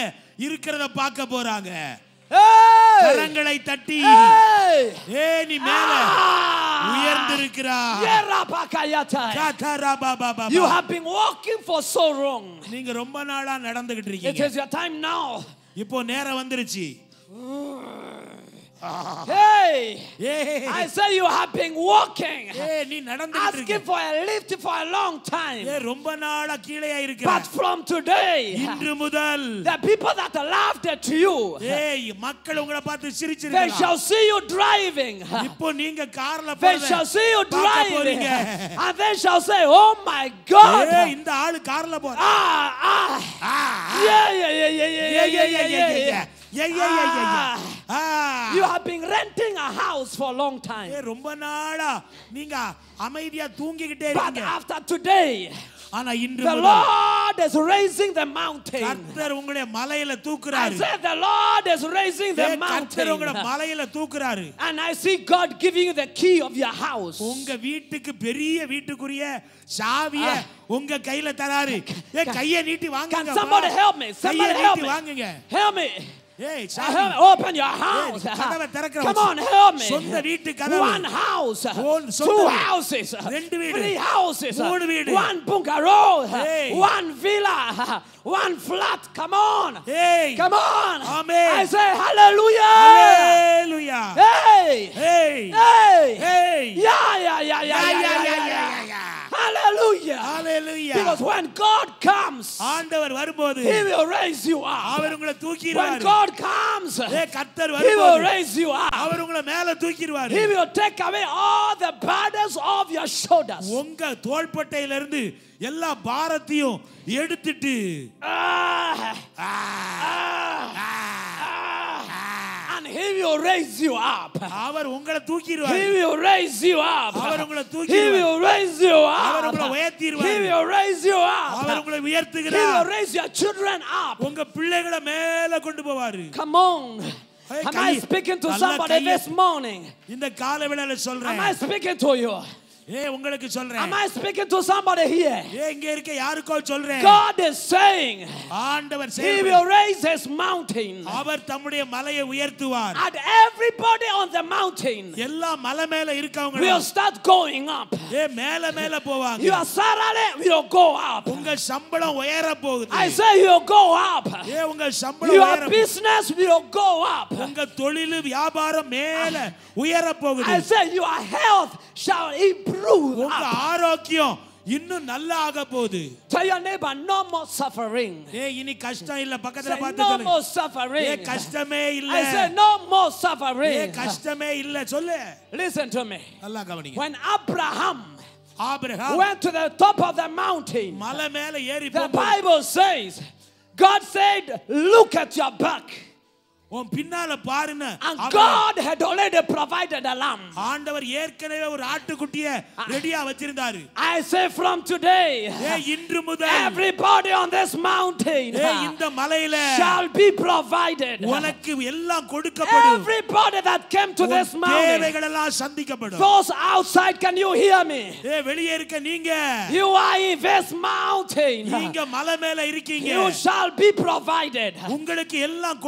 Speaker 1: இருக்கிறத பார்க்க போறாங்க
Speaker 4: Hey!
Speaker 1: கரங்களை தட்டி
Speaker 4: Hey!
Speaker 1: ஏ நீ மேல
Speaker 4: Ah!
Speaker 1: உயர்ந்திருக்கிறா
Speaker 4: Yerapakayatai.
Speaker 1: கதராபாபாபா.
Speaker 4: You have been walking for so long.
Speaker 1: நீங்க ரொம்ப நாளா நடந்துகிட்டு
Speaker 4: It
Speaker 1: இருக்கீங்க
Speaker 4: is your time now.
Speaker 1: இப்போ நேரம் வந்துருச்சு
Speaker 4: Hey!
Speaker 1: Yeah.
Speaker 4: I say you have been walking. Asking for a lift for a long time. But from today, the people that laughed at you, they shall see you driving. They shall see you driving. And they shall say, Oh my God.
Speaker 1: Ah
Speaker 4: ah. ah,
Speaker 1: ah.
Speaker 4: Yeah, yeah, yeah, yeah, yeah,
Speaker 1: yeah,
Speaker 4: yeah,
Speaker 1: yeah,
Speaker 4: yeah,
Speaker 1: yeah, yeah,
Speaker 4: yeah,
Speaker 1: yeah,
Speaker 4: yeah. Ah.
Speaker 1: A, A, A, A, A. Ah.
Speaker 4: You have been renting a house for a long
Speaker 1: A,
Speaker 4: time.
Speaker 1: ரொம்ப நாளா நீங்க அமைதியா தூங்கிக்கிட்டே
Speaker 4: But
Speaker 1: இருக்கீங்க
Speaker 4: after today,
Speaker 1: ஆனா இன்று
Speaker 4: the
Speaker 1: முதல்
Speaker 4: Lord is raising the mountain.
Speaker 1: கர்த்தர் உங்களை மலையில
Speaker 4: I
Speaker 1: தூக்குறாரு
Speaker 4: said, The Lord is raising
Speaker 1: A,
Speaker 4: the
Speaker 1: கர்த்தர் உங்களை
Speaker 4: mountain.
Speaker 1: மலையில தூக்குறாரு
Speaker 4: And I see God giving you the key of your house.
Speaker 1: உங்க வீட்டுக்கு பெரிய வீட்டுக்குரிய சாவிய உங்க கையில தராரு ஏ கைய நீட்டி
Speaker 4: Can
Speaker 1: வாங்குங்க
Speaker 4: somebody help me?
Speaker 1: கைய
Speaker 4: Somebody help
Speaker 1: நீட்டி
Speaker 4: me.
Speaker 1: வாங்குங்க
Speaker 4: Help me. Hey, open your house. Come on, help me. One house, two houses, three houses, one bungalow,
Speaker 1: hey.
Speaker 4: one villa, one flat. Come on.
Speaker 1: Hey.
Speaker 4: Come on.
Speaker 1: Amen.
Speaker 4: I say hallelujah.
Speaker 1: Hallelujah.
Speaker 4: Hey.
Speaker 1: Hey.
Speaker 4: Hey.
Speaker 1: Hey.
Speaker 4: Yeah, yeah, yeah, yeah, yeah, yeah, yeah.
Speaker 1: yeah,
Speaker 4: yeah,
Speaker 1: yeah.
Speaker 4: Hallelujah.
Speaker 1: Hallelujah
Speaker 4: Because when God comes,
Speaker 1: ஆண்டவர் வரும்போது
Speaker 4: He will raise you up.
Speaker 1: அவர் உங்களை
Speaker 4: When
Speaker 1: தூக்கிடுவார்
Speaker 4: God comes,
Speaker 1: கர்த்தர்
Speaker 4: He will
Speaker 1: வரும்போது
Speaker 4: raise you up.
Speaker 1: அவர் உங்களை மேல தூக்கிடுவார்
Speaker 4: He will take away all the burdens of your shoulders.
Speaker 1: உங்க தோள்பட்டையில இருந்து எல்லா பாரத்தையும் எடுத்துட்டு
Speaker 4: Ah,
Speaker 1: ah,
Speaker 4: ah,
Speaker 1: ah,
Speaker 4: ah. And He will raise you up.
Speaker 1: அவர் உங்களை
Speaker 4: He
Speaker 1: தூக்கிடுவார்
Speaker 4: will raise you up.
Speaker 1: அவர் உங்களை
Speaker 4: He
Speaker 1: தூக்கிடுவார்
Speaker 4: will raise you
Speaker 1: our
Speaker 4: up.
Speaker 1: உங்களை
Speaker 4: He
Speaker 1: உயர்த்திடுவார்
Speaker 4: will raise you
Speaker 1: our
Speaker 4: up.
Speaker 1: உங்களை
Speaker 4: He will
Speaker 1: உயர்த்துகிறார்
Speaker 4: raise your children up.
Speaker 1: உங்க பிள்ளைகளை மேல கொண்டு போவாரு
Speaker 4: Come on.
Speaker 1: Hey,
Speaker 4: Am I
Speaker 1: கையை-
Speaker 4: speaking to
Speaker 1: நல்லா
Speaker 4: somebody
Speaker 1: கையை-
Speaker 4: this morning?
Speaker 1: இந்த கால வேளையில
Speaker 4: Am
Speaker 1: சொல்றேன்
Speaker 4: I speaking to you?
Speaker 1: ஏ உங்களுக்கு சொல்றேன்
Speaker 4: Am I speaking to somebody here?
Speaker 1: ஏ இங்க இருக்க யாருக்கோ சொல்றேன்
Speaker 4: God is saying
Speaker 1: ஆண்டவர்
Speaker 4: He
Speaker 1: செயல்படு-
Speaker 4: will raise His mountain.
Speaker 1: அவர் தம்முடைய மலையை உயர்த்துவார்
Speaker 4: And everybody on the mountain
Speaker 1: எல்லா மலை மேல இருக்கவங்க
Speaker 4: will start going up.
Speaker 1: ஏ மேல மேல போவாங்க
Speaker 4: Your salary will go up.
Speaker 1: உங்க சம்பளம் உயர போகுது
Speaker 4: I say you'll go up.
Speaker 1: ஏ உங்க சம்பளம்
Speaker 4: Your
Speaker 1: உயர போகுது.
Speaker 4: business will go up.
Speaker 1: உங்க தொழில் வியாபாரம் மேல உயர போகுது
Speaker 4: I say your health shall improve.
Speaker 1: உங்க
Speaker 4: Up.
Speaker 1: ஆரோக்கியம் இன்னும் நல்லா ஆக போகுது
Speaker 4: Tell your neighbor, no more suffering.
Speaker 1: ஏ இனி கஷ்டம் இல்ல பக்கத்துல
Speaker 4: Say,
Speaker 1: பார்த்து
Speaker 4: no
Speaker 1: சொல்லு
Speaker 4: more
Speaker 1: ஏ
Speaker 4: suffering.
Speaker 1: கஷ்டமே இல்ல
Speaker 4: I say, no more
Speaker 1: A
Speaker 4: suffering.
Speaker 1: கஷ்டமே இல்ல சொல்லு
Speaker 4: Listen to me.
Speaker 1: நல்லா கவனிங்க
Speaker 4: When Abraham
Speaker 1: ஆபிரகாம்
Speaker 4: went to the top of the mountain,
Speaker 1: மலை மேல ஏறி
Speaker 4: the
Speaker 1: போகும்போது
Speaker 4: Bible says, God said, Look at your back.
Speaker 1: உன் பின்னால பாருன்னு
Speaker 4: And
Speaker 1: our
Speaker 4: God had already provided a lamb.
Speaker 1: ஆண்டவர் ஏற்கனவே ஒரு ஆட்டுக்குட்டிய ரெடியா வச்சிருந்தாரு
Speaker 4: I say, from today,
Speaker 1: ஏ இன்று முதல்
Speaker 4: everybody on this mountain
Speaker 1: ஏ இந்த மலையில
Speaker 4: shall be provided.
Speaker 1: உனக்கு எல்லாம் கொடுக்கப்படும்
Speaker 4: Everybody that came to this
Speaker 1: உன்
Speaker 4: mountain,
Speaker 1: தேவைகள் எல்லாம் சந்திக்கப்படும்
Speaker 4: those outside, can you hear me?
Speaker 1: ஏ வெளியே இருக்க நீங்க
Speaker 4: You are in this mountain.
Speaker 1: நீங்க மலை மேல இருக்கீங்க
Speaker 4: You shall be provided.
Speaker 1: உங்களுக்கு எல்லாம்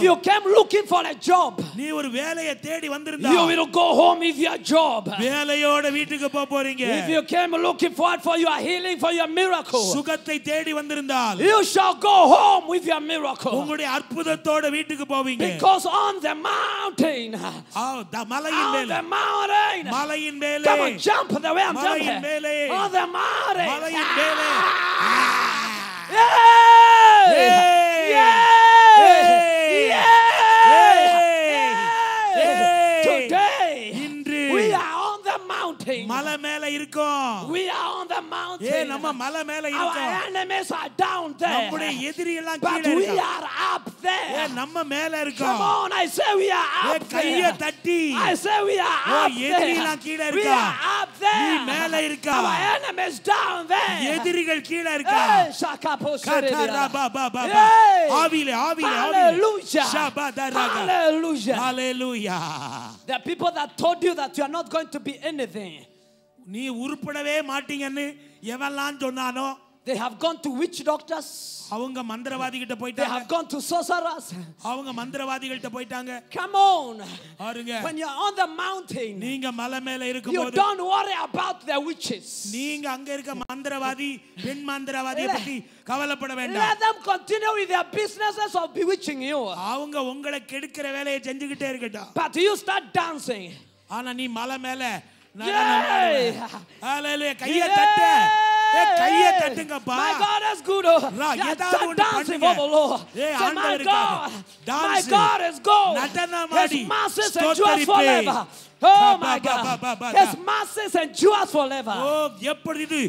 Speaker 4: If
Speaker 1: கொடுக்கப்படும்
Speaker 4: you came looking for a job,
Speaker 1: நீ ஒரு வேலையை தேடி வந்திருந்தா
Speaker 4: you will go home with your job.
Speaker 1: வேலையோட வீட்டுக்கு போக போறீங்க
Speaker 4: If you came looking forward for your healing, for your miracle,
Speaker 1: சுகத்தை தேடி வந்திருந்தால்
Speaker 4: you shall go home with your miracle.
Speaker 1: உங்களுடைய அற்புதத்தோட வீட்டுக்கு போவீங்க
Speaker 4: Because on the mountain,
Speaker 1: ஆ, த- மலையின்
Speaker 4: on
Speaker 1: மேல
Speaker 4: the mountain,
Speaker 1: மலையின் மேலே
Speaker 4: come on, jump the way I'm
Speaker 1: மலையின்
Speaker 4: jumping.
Speaker 1: மேலே
Speaker 4: On the mountain.
Speaker 1: மலையின் மேலே
Speaker 4: Yay!
Speaker 1: Yay!
Speaker 4: Yay!
Speaker 1: Yay!
Speaker 4: mountain.
Speaker 1: மலை மேல இருக்கோம்
Speaker 4: We are on the
Speaker 1: A
Speaker 4: mountain.
Speaker 1: நம்ம மலை மேல
Speaker 4: Our
Speaker 1: இருக்கோம்
Speaker 4: enemies are down
Speaker 1: நம்முடைய
Speaker 4: there.
Speaker 1: எதிரி எல்லாம்
Speaker 4: But
Speaker 1: கீழே
Speaker 4: we
Speaker 1: இருக்கோம்
Speaker 4: are up
Speaker 1: ஏ
Speaker 4: there.
Speaker 1: நம்ம மேல
Speaker 4: Come
Speaker 1: இருக்கோம்
Speaker 4: on, I say we are
Speaker 1: A
Speaker 4: up
Speaker 1: கைய
Speaker 4: there.
Speaker 1: தட்டி
Speaker 4: I say we are
Speaker 1: O,
Speaker 4: up
Speaker 1: எதிரிலாம் கீழே
Speaker 4: there. We
Speaker 1: இருக்கா?
Speaker 4: are up
Speaker 1: நீ
Speaker 4: there.
Speaker 1: மேல இருக்கா?
Speaker 4: Our enemies down there.
Speaker 1: எதிரிகள் கீழே இருக்கா
Speaker 4: Hey, shakapo
Speaker 1: கதரா
Speaker 4: serebia.
Speaker 1: பா பா பா பா.
Speaker 4: Hey!
Speaker 1: ஆவியிலே ஆவியிலே ஆவியிலே
Speaker 4: Hallelujah.
Speaker 1: ஷபதரக.
Speaker 4: Hallelujah.
Speaker 1: Hallelujah
Speaker 4: There are people that told you that you are not going to be anything.
Speaker 1: நீ உருப்படவே மாட்டீங்கன்னு எவெல்லாம் சொன்னானோ
Speaker 4: They have gone to witch doctors.
Speaker 1: அவங்க மந்திரவாதி கிட்ட
Speaker 4: They
Speaker 1: போயிட்டாங்க
Speaker 4: have gone to sorcerers.
Speaker 1: அவங்க மந்திரவாதிகள்ட்ட போயிட்டாங்க
Speaker 4: Come on.
Speaker 1: பாருங்க
Speaker 4: When you're on the mountain,
Speaker 1: நீங்க மலை மேல
Speaker 4: you
Speaker 1: இருக்கும்போது
Speaker 4: don't worry about the witches.
Speaker 1: நீங்க அங்க இருக்க மந்திரவாதி பெண் மந்திரவாதியை பத்தி கவலைப்பட வேண்டாம்
Speaker 4: Let them continue with their businesses of bewitching you.
Speaker 1: அவங்க உங்களை கெடுக்கிற வேலையை செஞ்சுக்கிட்டே இருக்கட்டும்
Speaker 4: But you start dancing.
Speaker 1: ஆனா நீ மலை மேல
Speaker 4: Yay!
Speaker 1: ஹalleluya கைய தட்டு ஏ கைய தட்டுங்கப்பா
Speaker 4: My God is good. Oh.
Speaker 1: Raw,
Speaker 4: Yeah,
Speaker 1: ஏதாவது
Speaker 4: start
Speaker 1: ஒண்ணு
Speaker 4: dancing
Speaker 1: பண்ணுங்க.
Speaker 4: for the Lord.
Speaker 1: ஏய்,
Speaker 4: Say, my
Speaker 1: ஆண்டவருக்காக
Speaker 4: God, my
Speaker 1: dance.
Speaker 4: God is good.
Speaker 1: நடனமாடி,
Speaker 4: His mercies endures
Speaker 1: ஸ்தோத்தரிப்பேன்.
Speaker 4: forever. Oh
Speaker 1: பா,
Speaker 4: my
Speaker 1: பா, பா, பா,
Speaker 4: God.
Speaker 1: பா,
Speaker 4: His
Speaker 1: பா.
Speaker 4: mercies endures forever.
Speaker 1: ஓ எப்படி இது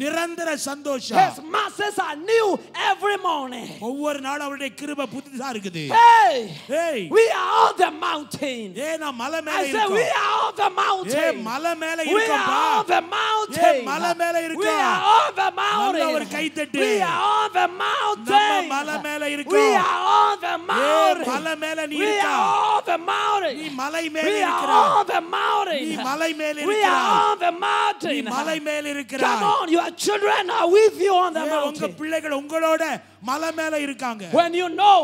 Speaker 1: நிரந்தர சந்தோஷம்
Speaker 4: His mercies are new every morning.
Speaker 1: ஒவ்வொரு நாளும் அவருடைய கிருபை புதுசா இருக்குது
Speaker 4: Hey,
Speaker 1: ஏய்
Speaker 4: we are on the mountain.
Speaker 1: ஏ நான் மலை மேல
Speaker 4: I say we
Speaker 1: இருக்கோம்
Speaker 4: are on the
Speaker 1: A
Speaker 4: mountain.
Speaker 1: மலை மேல
Speaker 4: We
Speaker 1: இருக்கோம்பா
Speaker 4: are on the mountain.
Speaker 1: ஏய், மலை மேல
Speaker 4: We
Speaker 1: இருக்கோம்.
Speaker 4: are on the
Speaker 1: நல்ல ஒரு
Speaker 4: mountain.
Speaker 1: கைத்தட்டு.
Speaker 4: We are on the
Speaker 1: நம்ம
Speaker 4: mountain.
Speaker 1: மலை மேல
Speaker 4: We
Speaker 1: இருக்கோம்
Speaker 4: are on the
Speaker 1: A
Speaker 4: mountain.
Speaker 1: மலை மேல நீ
Speaker 4: We
Speaker 1: இருக்கா
Speaker 4: are on the
Speaker 1: நீ
Speaker 4: mountain.
Speaker 1: மலை மேல
Speaker 4: We
Speaker 1: இருக்கிற
Speaker 4: are on the mountain.
Speaker 1: நீ மலை மேல
Speaker 4: We
Speaker 1: இருக்கிறாய்
Speaker 4: are on the
Speaker 1: நீ
Speaker 4: mountain.
Speaker 1: மலை மேல
Speaker 4: Come
Speaker 1: இருக்கிறாய்
Speaker 4: on, your children are with you on the
Speaker 1: ஏ, உங்க
Speaker 4: mountain.
Speaker 1: பிள்ளைகள் உங்களோட மலை மேல இருக்காங்க
Speaker 4: When you know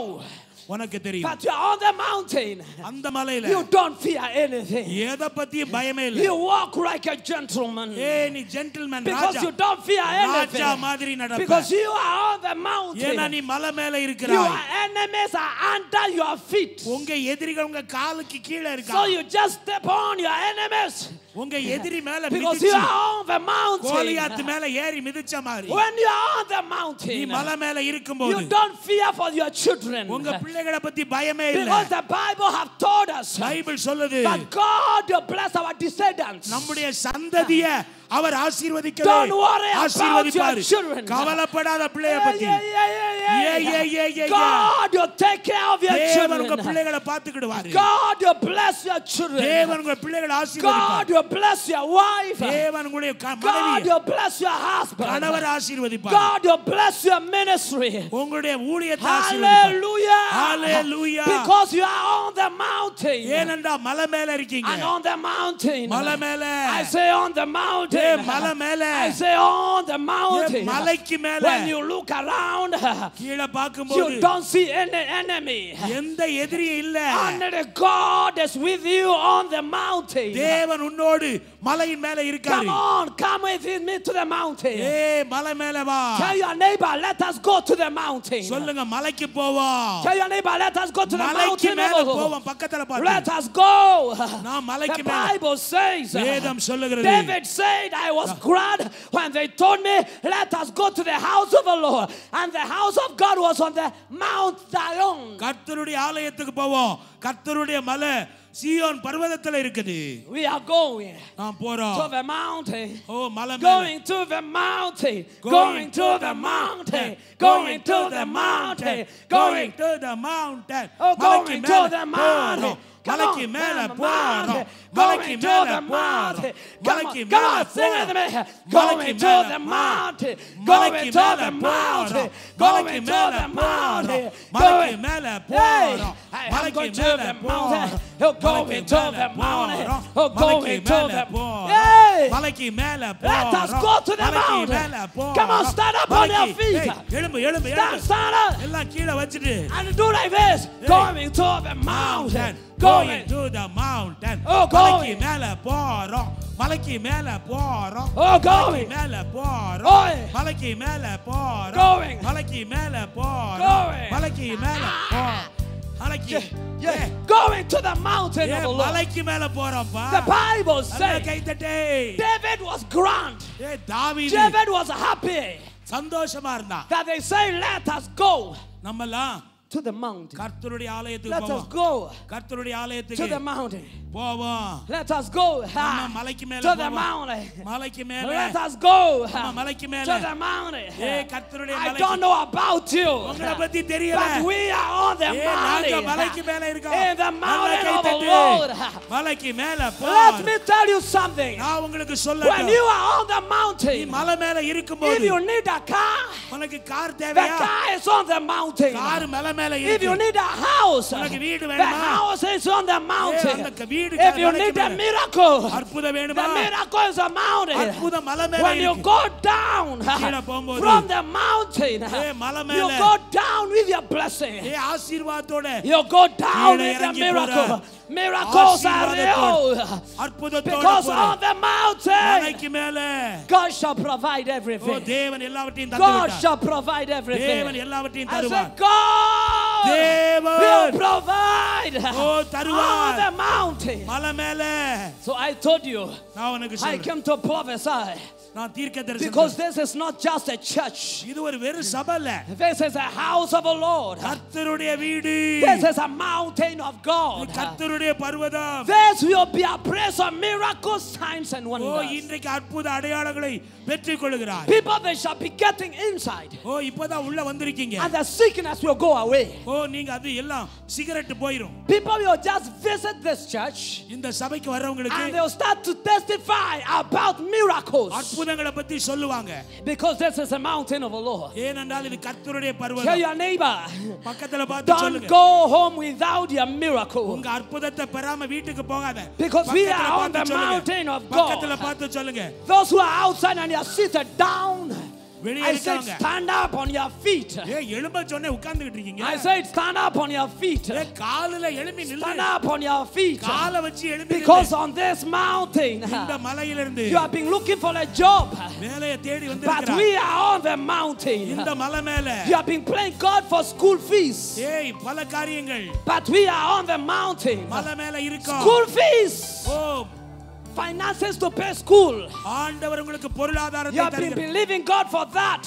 Speaker 1: உனக்கு தெரியும்
Speaker 4: that you're on the mountain,
Speaker 1: அந்த மலையில
Speaker 4: you don't fear anything.
Speaker 1: எதை பத்தியும் பயமே இல்ல
Speaker 4: You walk like a gentleman
Speaker 1: ஏ நீ gentleman
Speaker 4: because
Speaker 1: Raja
Speaker 4: you don't fear
Speaker 1: Raja
Speaker 4: anything.
Speaker 1: மாதிரி நடப்ப
Speaker 4: Because you are on the
Speaker 1: ஏன்னா
Speaker 4: mountain.
Speaker 1: நீ மலை மேல
Speaker 4: Your
Speaker 1: இருக்கிறாய்
Speaker 4: enemies are under your feet.
Speaker 1: உங்க எதிரிகள் உங்க காலுக்கு கீழே
Speaker 4: So
Speaker 1: இருக்கா
Speaker 4: you just step on your enemies
Speaker 1: உங்க எதிரி மேல
Speaker 4: because you
Speaker 1: மிதிச்சு
Speaker 4: are on the mountain.
Speaker 1: Goliath மேல ஏறி மிதிச்ச மாதிரி
Speaker 4: When you are on the
Speaker 1: நீ
Speaker 4: mountain,
Speaker 1: மலை மேல இருக்கும்போது
Speaker 4: you don't fear for your children.
Speaker 1: உங்க பிள்ளைகளை பத்தி பயமே இல்ல
Speaker 4: Because the Bible have told us
Speaker 1: Bible சொல்லுது
Speaker 4: that God will bless our descendants.
Speaker 1: நம்முடைய சந்ததிய அவர் ஆசீர்வதிக்கவே
Speaker 4: Don't worry about
Speaker 1: ஆசீர்வதிப்பார்
Speaker 4: your children.
Speaker 1: கவலைப்படாத பிள்ளைய
Speaker 4: Yeah,
Speaker 1: பத்தி
Speaker 4: yeah, yeah, yeah, yeah.
Speaker 1: yeah, yeah, yeah, yeah.
Speaker 4: God, you take care of your
Speaker 1: தேவன் உங்க
Speaker 4: children.
Speaker 1: பிள்ளைகளை பார்த்துக்கிடுவாரு
Speaker 4: God, you bless your children.
Speaker 1: தேவன் உங்க பிள்ளைகளை
Speaker 4: God,
Speaker 1: ஆசீர்வதிப்பார்
Speaker 4: you bless your wife.
Speaker 1: தேவன் உங்களுடைய க-
Speaker 4: God,
Speaker 1: மனைவி
Speaker 4: you bless your husband.
Speaker 1: கணவர் ஆசீர்வதிப்பார்
Speaker 4: God, you bless your ministry.
Speaker 1: உங்களுடைய ஊழியத்தை ஆசீர்வதிப்பார்
Speaker 4: Hallelujah.
Speaker 1: Hallelujah.
Speaker 4: Because you are on the mountain.
Speaker 1: ஏனென்றா மலை மேல இருக்கீங்க
Speaker 4: And on the mountain.
Speaker 1: மலை மேல
Speaker 4: I say on the mountain.
Speaker 1: ஏ, மலை மேல.
Speaker 4: I say on the
Speaker 1: A,
Speaker 4: mountain.
Speaker 1: மலைக்கு மேல
Speaker 4: When you look around,
Speaker 1: கீழே பார்க்கும்போது
Speaker 4: you don't see any enemy.
Speaker 1: எந்த எதிரியும் இல்ல
Speaker 4: And the God is with you on the mountain.
Speaker 1: தேவன் உன்னோடு மலையின் மேல இருக்காரு
Speaker 4: Come on, come with me to the mountain.
Speaker 1: ஏ மலை மேல வா
Speaker 4: Tell your neighbor, let us go to the mountain.
Speaker 1: சொல்லுங்க மலைக்கு போவோம்
Speaker 4: Tell your neighbor, let us go to the
Speaker 1: மலைக்கு
Speaker 4: mountain.
Speaker 1: மேல
Speaker 4: of the Lord.
Speaker 1: போவோம் பக்கத்துல
Speaker 4: Let
Speaker 1: பார்த்து
Speaker 4: us go.
Speaker 1: நான்
Speaker 4: The
Speaker 1: மலைக்கு மேல
Speaker 4: Bible says,
Speaker 1: வேதம் சொல்லுகிறது
Speaker 4: David said, I was glad when they told me, let us go to the house of the Lord. And the house of God was on the Mount Zion.
Speaker 1: கர்த்தருடைய ஆலயத்துக்கு போவோம் கர்த்தருடைய மலை சீயோன் பர்வதத்துல இருக்குது
Speaker 4: We are going
Speaker 1: நாம் போறோம்
Speaker 4: to the mountain.
Speaker 1: ஓ மலை மேல
Speaker 4: Going to the mountain, going to the mountain, going to the mountain, going
Speaker 1: to the mountain
Speaker 4: Oh,
Speaker 1: மலைக்கு
Speaker 4: going to
Speaker 1: மேல
Speaker 4: the mountain. Come
Speaker 1: Malachi
Speaker 4: on. Man of
Speaker 1: war.
Speaker 4: Malachi
Speaker 1: Man
Speaker 4: of to the mountain. of war. Malachi Man
Speaker 1: of
Speaker 4: war.
Speaker 1: Malachi
Speaker 4: Man
Speaker 1: of
Speaker 4: war.
Speaker 1: Malachi
Speaker 4: Man
Speaker 1: of
Speaker 4: war. Malachi
Speaker 1: Man
Speaker 4: the mountain.
Speaker 1: He'll
Speaker 4: the mountain. Let us go to the mountain. Come on, stand up on your feet. Stand, stand up. And do like this. Going to the mountain
Speaker 1: going
Speaker 4: Going.
Speaker 1: to the mountain
Speaker 4: Oh,
Speaker 1: மலைக்கு
Speaker 4: going.
Speaker 1: மேல போறோம் மலைக்கு மேல போறோம்
Speaker 4: Oh,
Speaker 1: மலைக்கு
Speaker 4: going.
Speaker 1: மேல போறோம்
Speaker 4: Going.
Speaker 1: மலைக்கு மேல போறோம்
Speaker 4: Going.
Speaker 1: மலைக்கு மேல போறோம்
Speaker 4: Going.
Speaker 1: மலைக்கு மேல போறோம் மலைக்கு
Speaker 4: Yeah, yeah.
Speaker 1: ஏய்,
Speaker 4: Going to the mountain of
Speaker 1: ஏய்,
Speaker 4: the Lord.
Speaker 1: மலைக்கு மேல போறோம்ப்பா
Speaker 4: The Bible
Speaker 1: நல்லா
Speaker 4: says
Speaker 1: கை தட்டு
Speaker 4: David was grand.
Speaker 1: ஏய் தாவீது
Speaker 4: David was happy
Speaker 1: சந்தோஷமா இருந்தான்
Speaker 4: that they say, Let us go
Speaker 1: நம்மலாம்
Speaker 4: to the mountain.
Speaker 1: கர்த்தருடைய ஆலயத்துக்கு
Speaker 4: Let us
Speaker 1: போவோம்
Speaker 4: go
Speaker 1: கர்த்தருடைய
Speaker 4: to the
Speaker 1: ஆலயத்துக்கு
Speaker 4: mountain.
Speaker 1: போவோம்
Speaker 4: Let us go
Speaker 1: நம்ம
Speaker 4: ah,
Speaker 1: மலைக்கு மேல
Speaker 4: to the
Speaker 1: போவோம்
Speaker 4: mountain.
Speaker 1: மலைக்கு மேல
Speaker 4: Let us go ah,
Speaker 1: நம்ம மலைக்கு மேல
Speaker 4: to the mountain.
Speaker 1: ஏய் கர்த்தருடைய
Speaker 4: I
Speaker 1: மலைக்கு
Speaker 4: don't know about you,
Speaker 1: உங்களை பத்தி தெரியல
Speaker 4: but we are on the
Speaker 1: ஏய் நாங்க மலைக்கு
Speaker 4: mountain.
Speaker 1: மேல இருக்கோம்
Speaker 4: In the
Speaker 1: நல்லா
Speaker 4: mountain
Speaker 1: கை
Speaker 4: of the
Speaker 1: தட்டு.
Speaker 4: Lord.
Speaker 1: மலைக்கு மேல போ
Speaker 4: Let me tell you something.
Speaker 1: நான் உங்களுக்கு
Speaker 4: When
Speaker 1: சொல்லட்டும்
Speaker 4: you are on the
Speaker 1: நீ
Speaker 4: mountain,
Speaker 1: மலை மேல
Speaker 4: if
Speaker 1: இருக்கும்போது
Speaker 4: you need a car,
Speaker 1: உனக்கு கார்
Speaker 4: the
Speaker 1: தேவையா
Speaker 4: car is on the mountain.
Speaker 1: Car மலை மேல
Speaker 4: If you
Speaker 1: இருக்கு
Speaker 4: need a house,
Speaker 1: உனக்கு வீடு
Speaker 4: the
Speaker 1: வேணுமா?
Speaker 4: house is on the
Speaker 1: ஏய்,
Speaker 4: mountain.
Speaker 1: அந்த வீடு
Speaker 4: If you need a miracle,
Speaker 1: அற்புதம்
Speaker 4: the
Speaker 1: வேணுமா
Speaker 4: miracle is a mountain.
Speaker 1: அற்புதம் மலை மேல
Speaker 4: When you
Speaker 1: இருக்கு
Speaker 4: go down
Speaker 1: கீழே போகும்போது,
Speaker 4: from the mountain,
Speaker 1: ஏய், மலை
Speaker 4: you
Speaker 1: மேல.
Speaker 4: go down with your blessing.
Speaker 1: ஏய் ஆசீர்வாதத்தோட
Speaker 4: You go down
Speaker 1: கீழே
Speaker 4: with the
Speaker 1: இறங்கி
Speaker 4: miracle.
Speaker 1: போற
Speaker 4: miracles are real. Because on the mountain, God shall provide everything. God shall provide everything. I said, God
Speaker 1: தேவன்
Speaker 4: will provide
Speaker 1: O
Speaker 4: on
Speaker 1: தருவார்
Speaker 4: the mountain.
Speaker 1: மலை மேல
Speaker 4: So I told you,
Speaker 1: நான் உனக்கு
Speaker 4: I
Speaker 1: சொல்றேன்
Speaker 4: came to prophesy
Speaker 1: நான் தீர்க்க
Speaker 4: because
Speaker 1: தரிசனம்
Speaker 4: this is not just a church.
Speaker 1: இது ஒரு வெறும் சபை இல்ல
Speaker 4: This is a house of the Lord.
Speaker 1: கர்த்தருடைய வீடு
Speaker 4: This is a mountain of God.
Speaker 1: கர்த்தருடைய பர்வதம்
Speaker 4: This will be a place of miracles, signs, and
Speaker 1: O
Speaker 4: wonders.
Speaker 1: இன்றைக்கு அற்புத அடையாளங்களை பெற்றுக் கொள்கிறார்
Speaker 4: People, they shall be getting inside,
Speaker 1: ஓ இப்பதான் உள்ள வந்திருக்கீங்க
Speaker 4: and the sickness will go away.
Speaker 1: ஓ நீங்க அது எல்லாம் சிகரெட் போயிரும்
Speaker 4: People will just visit this church,
Speaker 1: இந்த சபைக்கு
Speaker 4: and
Speaker 1: வர்றவங்களுக்கு
Speaker 4: they'll start to testify about miracles
Speaker 1: அற்புதங்களை பத்தி சொல்லுவாங்க
Speaker 4: because this is a mountain of the Lord.
Speaker 1: ஏனென்றால் இது கர்த்தருடைய
Speaker 4: Tell
Speaker 1: பர்வதம்
Speaker 4: your neighbor,
Speaker 1: பக்கத்துல பார்த்து
Speaker 4: don't
Speaker 1: சொல்லுங்க
Speaker 4: go home without your miracle.
Speaker 1: உங்க அற்புதத்தை பெறாம வீட்டுக்கு போகாத
Speaker 4: Because we
Speaker 1: பக்கத்துல
Speaker 4: are on
Speaker 1: பார்த்து
Speaker 4: the
Speaker 1: சொல்லுங்க.
Speaker 4: mountain of God.
Speaker 1: பக்கத்துல பார்த்து சொல்லுங்க
Speaker 4: Those who are outside and you are seated down,
Speaker 1: வெளியே
Speaker 4: I said,
Speaker 1: இருக்கவங்க
Speaker 4: stand up on your feet.
Speaker 1: ஏ எழும்ப சொன்னே உட்கார்ந்துகிட்டு இருக்கீங்க
Speaker 4: I said, stand up on your feet.
Speaker 1: ஏ காலுல எழும்பி
Speaker 4: Stand
Speaker 1: நில்லு
Speaker 4: up on your feet.
Speaker 1: காலை வச்சு எழும்பி
Speaker 4: Because
Speaker 1: நில்லு.
Speaker 4: on this mountain,
Speaker 1: இந்த மலையிலிருந்து
Speaker 4: you have been looking for a job,
Speaker 1: வேலையை தேடி
Speaker 4: but
Speaker 1: வந்திருக்கிறார்
Speaker 4: we are on the mountain.
Speaker 1: இந்த மலை மேல
Speaker 4: You have been playing God for school fees,
Speaker 1: ஏய் பல காரியங்கள்
Speaker 4: but we are on the mountain.
Speaker 1: மலை மேல இருக்கோம்
Speaker 4: School fees,
Speaker 1: O
Speaker 4: finances to pay school.
Speaker 1: ஆண்டவர் உங்களுக்கு
Speaker 4: You
Speaker 1: பொருளாதாரத்தை
Speaker 4: have been
Speaker 1: தருகிறார்
Speaker 4: believing God for that.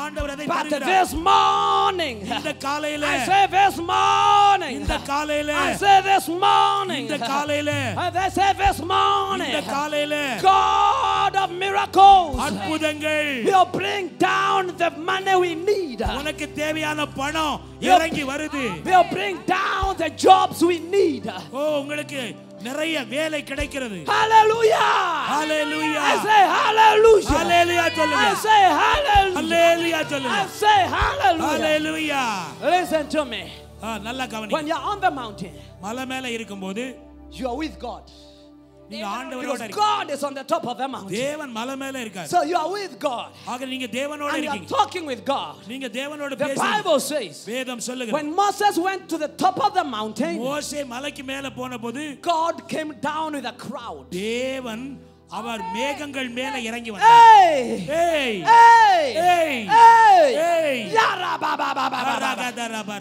Speaker 1: ஆண்டவர் அதை
Speaker 4: But
Speaker 1: தருகிறார்
Speaker 4: this morning,
Speaker 1: இந்த காலையில
Speaker 4: I say this morning,
Speaker 1: இந்த காலையில
Speaker 4: I say this morning,
Speaker 1: இந்த காலையில
Speaker 4: I say this
Speaker 1: இந்த
Speaker 4: morning,
Speaker 1: காலையில
Speaker 4: God of miracles
Speaker 1: அற்புதங்கள்
Speaker 4: will bring down the money we need.
Speaker 1: உனக்கு தேவையான பணம்
Speaker 4: He'll-
Speaker 1: இறங்கி வருது
Speaker 4: Will bring down the jobs we need.
Speaker 1: ஓ உங்களுக்கு நிறைய வேலை கிடைக்கிறது
Speaker 4: Hallelujah.
Speaker 1: Hallelujah.
Speaker 4: I say hallelujah.
Speaker 1: ஹalleluya சொல்லுங்க
Speaker 4: I say hallelujah.
Speaker 1: Hallelujah
Speaker 4: I
Speaker 1: சொல்லுங்க
Speaker 4: say hallelujah.
Speaker 1: Hallelujah
Speaker 4: Listen to me.
Speaker 1: ஆ, நல்லா கவனி
Speaker 4: When you're on the mountain,
Speaker 1: மலை மேல இருக்கும்போது
Speaker 4: you are with God.
Speaker 1: நீங்க ஆண்டவரோட
Speaker 4: Because
Speaker 1: இருக்கீங்க
Speaker 4: God is on the top of the mountain.
Speaker 1: தேவன் மலை மேல இருக்காரு
Speaker 4: So you are with God.
Speaker 1: ஆக நீங்க தேவனோட
Speaker 4: And you are
Speaker 1: இருக்கீங்க
Speaker 4: talking with God.
Speaker 1: நீங்க தேவனோட
Speaker 4: The
Speaker 1: பேசுறீங்க
Speaker 4: Bible says
Speaker 1: வேதம் சொல்லுகிறது
Speaker 4: when Moses went to the top of the mountain,
Speaker 1: மோசே மலைக்கு மேல போன போது
Speaker 4: God came down with a crowd.
Speaker 1: தேவன் அவர் மேகங்கள் மேல இறங்கி வந்தார்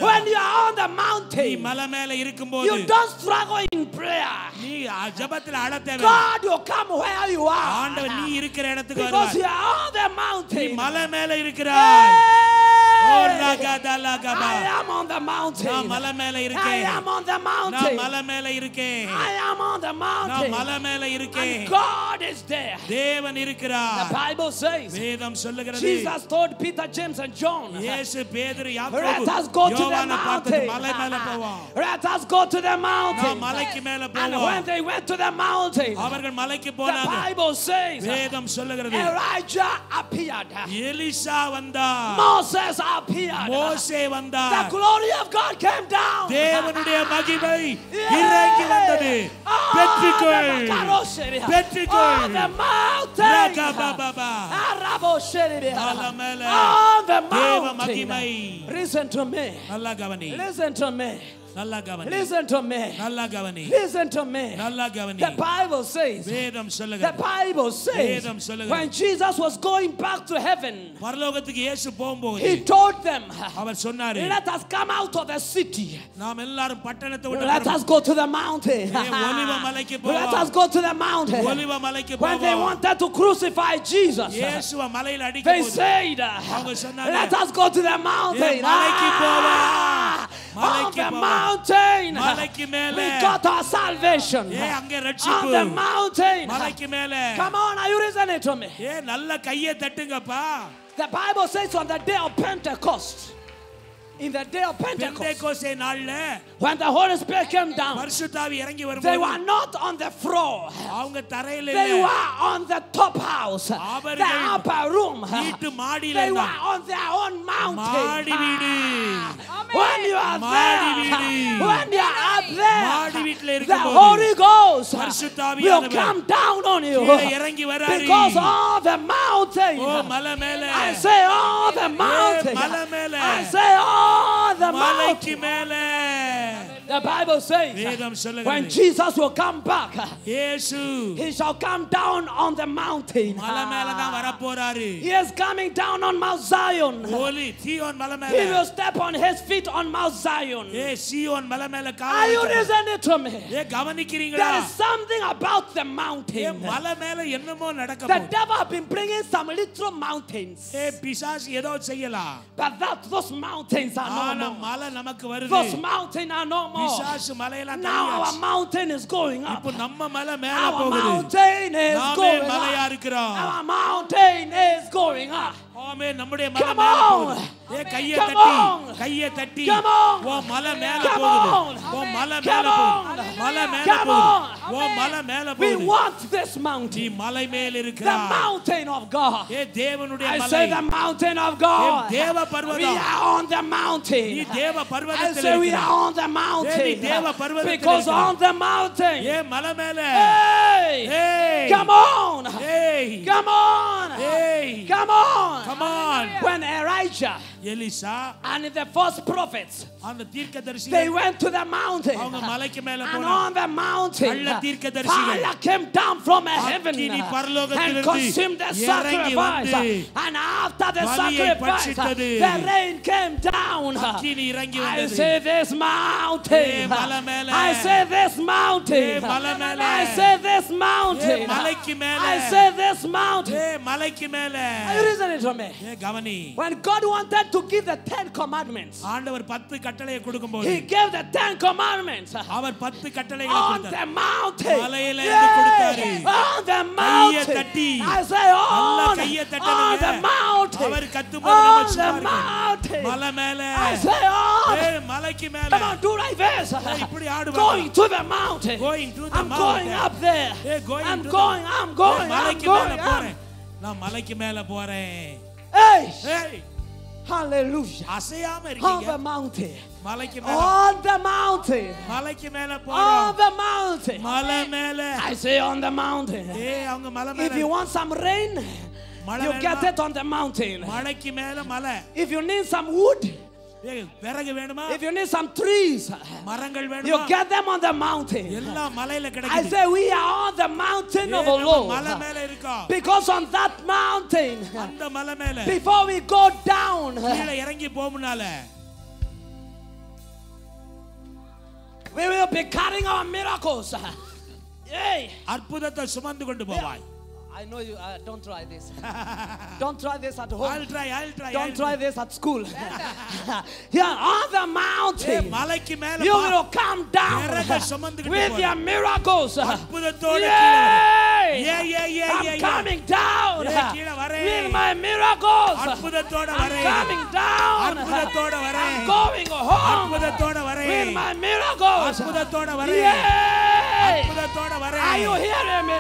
Speaker 4: when you are on the mountain நீ
Speaker 1: மலை மேல இருக்கும்போது
Speaker 4: you don't struggle in prayer
Speaker 1: நீ ஜெபத்தில் அழ தேவை
Speaker 4: god will come where you are
Speaker 1: ஆண்டவர் நீ இருக்கிற இடத்துக்கு வருவார் because
Speaker 4: you are on the mountain நீ
Speaker 1: மலை மேல இருக்கிறாய்
Speaker 4: I am on the mountain. I am on the mountain. I am on the mountain. And God is there. The Bible says Jesus told Peter, James, and John, Let us go to the mountain. Let us go to the mountain. And when they went to the mountain, the Bible says Elijah appeared. Moses appeared
Speaker 1: மோசே
Speaker 4: The
Speaker 1: வந்தார்
Speaker 4: glory of God came down.
Speaker 1: தேவனுடைய மகிமை
Speaker 4: Yeah.
Speaker 1: இறங்கி வந்தது
Speaker 4: Oh,
Speaker 1: பெற்றுக்கொள்
Speaker 4: the Makarosheria.
Speaker 1: பெற்றுக்கொள்.
Speaker 4: Oh, the mountain.
Speaker 1: ரகபபபா.
Speaker 4: Arabosheria.
Speaker 1: மலை மேல
Speaker 4: On the
Speaker 1: தேவ
Speaker 4: mountain.
Speaker 1: மகிமை
Speaker 4: Listen to me.
Speaker 1: நல்லா கவனி
Speaker 4: Listen to me. Listen to me. Listen to me. The Bible says, the Bible says, when Jesus was going back to heaven, he told them, let us come out of the city. Let us go to the mountain. let us go to the mountain. When they wanted to crucify Jesus, they said, let us go to the mountain. Ah, on the
Speaker 1: mountain
Speaker 4: mountain,
Speaker 1: மலைக்கு மேல.
Speaker 4: we got our salvation.
Speaker 1: ஏ அங்கே
Speaker 4: On
Speaker 1: ரட்சிப்பு
Speaker 4: the mountain.
Speaker 1: மலைக்கு மேல
Speaker 4: Come on, are you listening to me?
Speaker 1: ஏ நல்ல கையை தட்டுங்கப்பா
Speaker 4: The Bible says on the day of Pentecost, in the day of Pentecost, when the Holy Spirit came down, they were not on the floor, they were on the top house, the upper room, they were on their own mountain.
Speaker 1: Ah,
Speaker 4: when you are there, when you are up there, the Holy Ghost will come down on you because all the
Speaker 1: mountains,
Speaker 4: I say all the
Speaker 1: mountains,
Speaker 4: I say all the mountain. The Bible says when Jesus will come back, he shall come down on the mountain. He is coming down on Mount Zion. He will step on his feet on Mount Zion. Are you listening to me? There is something about the mountain. The devil has been bringing some little mountains. But that those mountains are no more. Those mountains are no more.
Speaker 1: Oh, fall.
Speaker 4: Now our mountain is going up. Our mountain is going up. Our mountain is going up.
Speaker 1: ஆமே நம்முடைய மலை
Speaker 4: Come
Speaker 1: மேல
Speaker 4: on.
Speaker 1: போகுது ஏ கையை
Speaker 4: Come
Speaker 1: தட்டி
Speaker 4: on.
Speaker 1: கையை தட்டி
Speaker 4: Come on.
Speaker 1: ஓ மலை மேல
Speaker 4: Come
Speaker 1: போகுது
Speaker 4: on.
Speaker 1: ஓ மலை
Speaker 4: Come
Speaker 1: மேல
Speaker 4: on.
Speaker 1: போகுது மலை மேல
Speaker 4: Come
Speaker 1: போகுது
Speaker 4: on.
Speaker 1: ஓ மலை மேல
Speaker 4: We
Speaker 1: போகுது
Speaker 4: want this
Speaker 1: நீ
Speaker 4: mountain.
Speaker 1: மலை மேல்
Speaker 4: The
Speaker 1: இருக்கிறாய்
Speaker 4: mountain of God.
Speaker 1: ஏ தேவனுடைய
Speaker 4: I
Speaker 1: மலை
Speaker 4: say the mountain of
Speaker 1: A
Speaker 4: God.
Speaker 1: தேவ
Speaker 4: We
Speaker 1: Parvatham
Speaker 4: are on the
Speaker 1: நீ
Speaker 4: mountain.
Speaker 1: தேவ
Speaker 4: I
Speaker 1: பர்வதத்தில்
Speaker 4: say we are
Speaker 1: இருக்கிறாய்
Speaker 4: on the mountain.
Speaker 1: தேவ பர்வதத்தில்
Speaker 4: Because
Speaker 1: இருக்கிறாய்.
Speaker 4: on the mountain.
Speaker 1: ஏ மலை மேல
Speaker 4: Hey!
Speaker 1: ஏய்
Speaker 4: Come on!
Speaker 1: ஏய்
Speaker 4: Come on!
Speaker 1: ஏய்
Speaker 4: Come on!
Speaker 1: come on.
Speaker 4: When Elijah
Speaker 1: Elisha,
Speaker 4: and the first prophets, they went to the mountain. And on the mountain, fire came down from heaven and consumed the sacrifice. And after the sacrifice, the rain came down. I say this mountain. I say this mountain. I say this mountain. I say this mountain. Listen to me. When God wanted to give the Ten Commandments,
Speaker 1: ஆண்டவர் பத்து கட்டளையை கொடுக்கும்போது
Speaker 4: He gave the Ten Commandments
Speaker 1: அவர் பத்து கட்டளைகளை
Speaker 4: on
Speaker 1: கொடுத்தார்
Speaker 4: the mountain.
Speaker 1: மலையில இருந்து கொடுத்தாரு.
Speaker 4: on the
Speaker 1: கையை
Speaker 4: mountain.
Speaker 1: தட்டி,
Speaker 4: I say
Speaker 1: நல்லா
Speaker 4: on,
Speaker 1: கையை
Speaker 4: on
Speaker 1: தட்டணுங்க.
Speaker 4: the mountain.
Speaker 1: அவர் கத்தும்போது நம்ம
Speaker 4: On the
Speaker 1: சும்மா
Speaker 4: mountain.
Speaker 1: மலை மேல
Speaker 4: I say on.
Speaker 1: ஏய், மலைக்கு மேல
Speaker 4: Come on, do like this.
Speaker 1: இப்படி ஆடுவாங்க.
Speaker 4: Going to the mountain.
Speaker 1: Going to the
Speaker 4: I'm
Speaker 1: mountain.
Speaker 4: going up there.
Speaker 1: ஏய், going
Speaker 4: I'm
Speaker 1: to the-
Speaker 4: going, I'm
Speaker 1: ஏய்,
Speaker 4: going, I'm
Speaker 1: மலைக்கு
Speaker 4: going.
Speaker 1: மேல
Speaker 4: I'm-
Speaker 1: போறேன் நான் மலைக்கு மேல போறேன்
Speaker 4: Hey,
Speaker 1: ஏய்
Speaker 4: Hallelujah. On the mountain. On the mountain. On the mountain. I say on the mountain. If you want some rain, you get it on the mountain. If you need some wood,
Speaker 1: விறகு வேணுமா
Speaker 4: if you need some trees,
Speaker 1: மரங்கள்
Speaker 4: you
Speaker 1: வேணுமா
Speaker 4: get them on the mountain.
Speaker 1: எல்லாம் மலையில
Speaker 4: I
Speaker 1: கிடைக்குது
Speaker 4: say we are on the mountain
Speaker 1: ஏய்,
Speaker 4: of the
Speaker 1: நம்ம மலை
Speaker 4: Lord.
Speaker 1: மேல இருக்கோம்
Speaker 4: Because on that mountain,
Speaker 1: அந்த மலை மேல
Speaker 4: before we go down,
Speaker 1: கீழே இறங்கி போமுனால
Speaker 4: we will be carrying our miracles. Yay!
Speaker 1: அற்புதத்தை சுமந்து கொண்டு போவாய்
Speaker 4: I know you. Uh, don't try this. don't try this at home.
Speaker 1: I'll try. I'll try.
Speaker 4: Don't
Speaker 1: I'll
Speaker 4: try, try this at school. Here on the mountain, you will come down with your miracles.
Speaker 1: Yeah, Yeah, yeah, yeah, I'm
Speaker 4: coming down with my miracles. I'm coming down. I'm going home with my miracles.
Speaker 1: Yeah!
Speaker 4: Are you hearing me?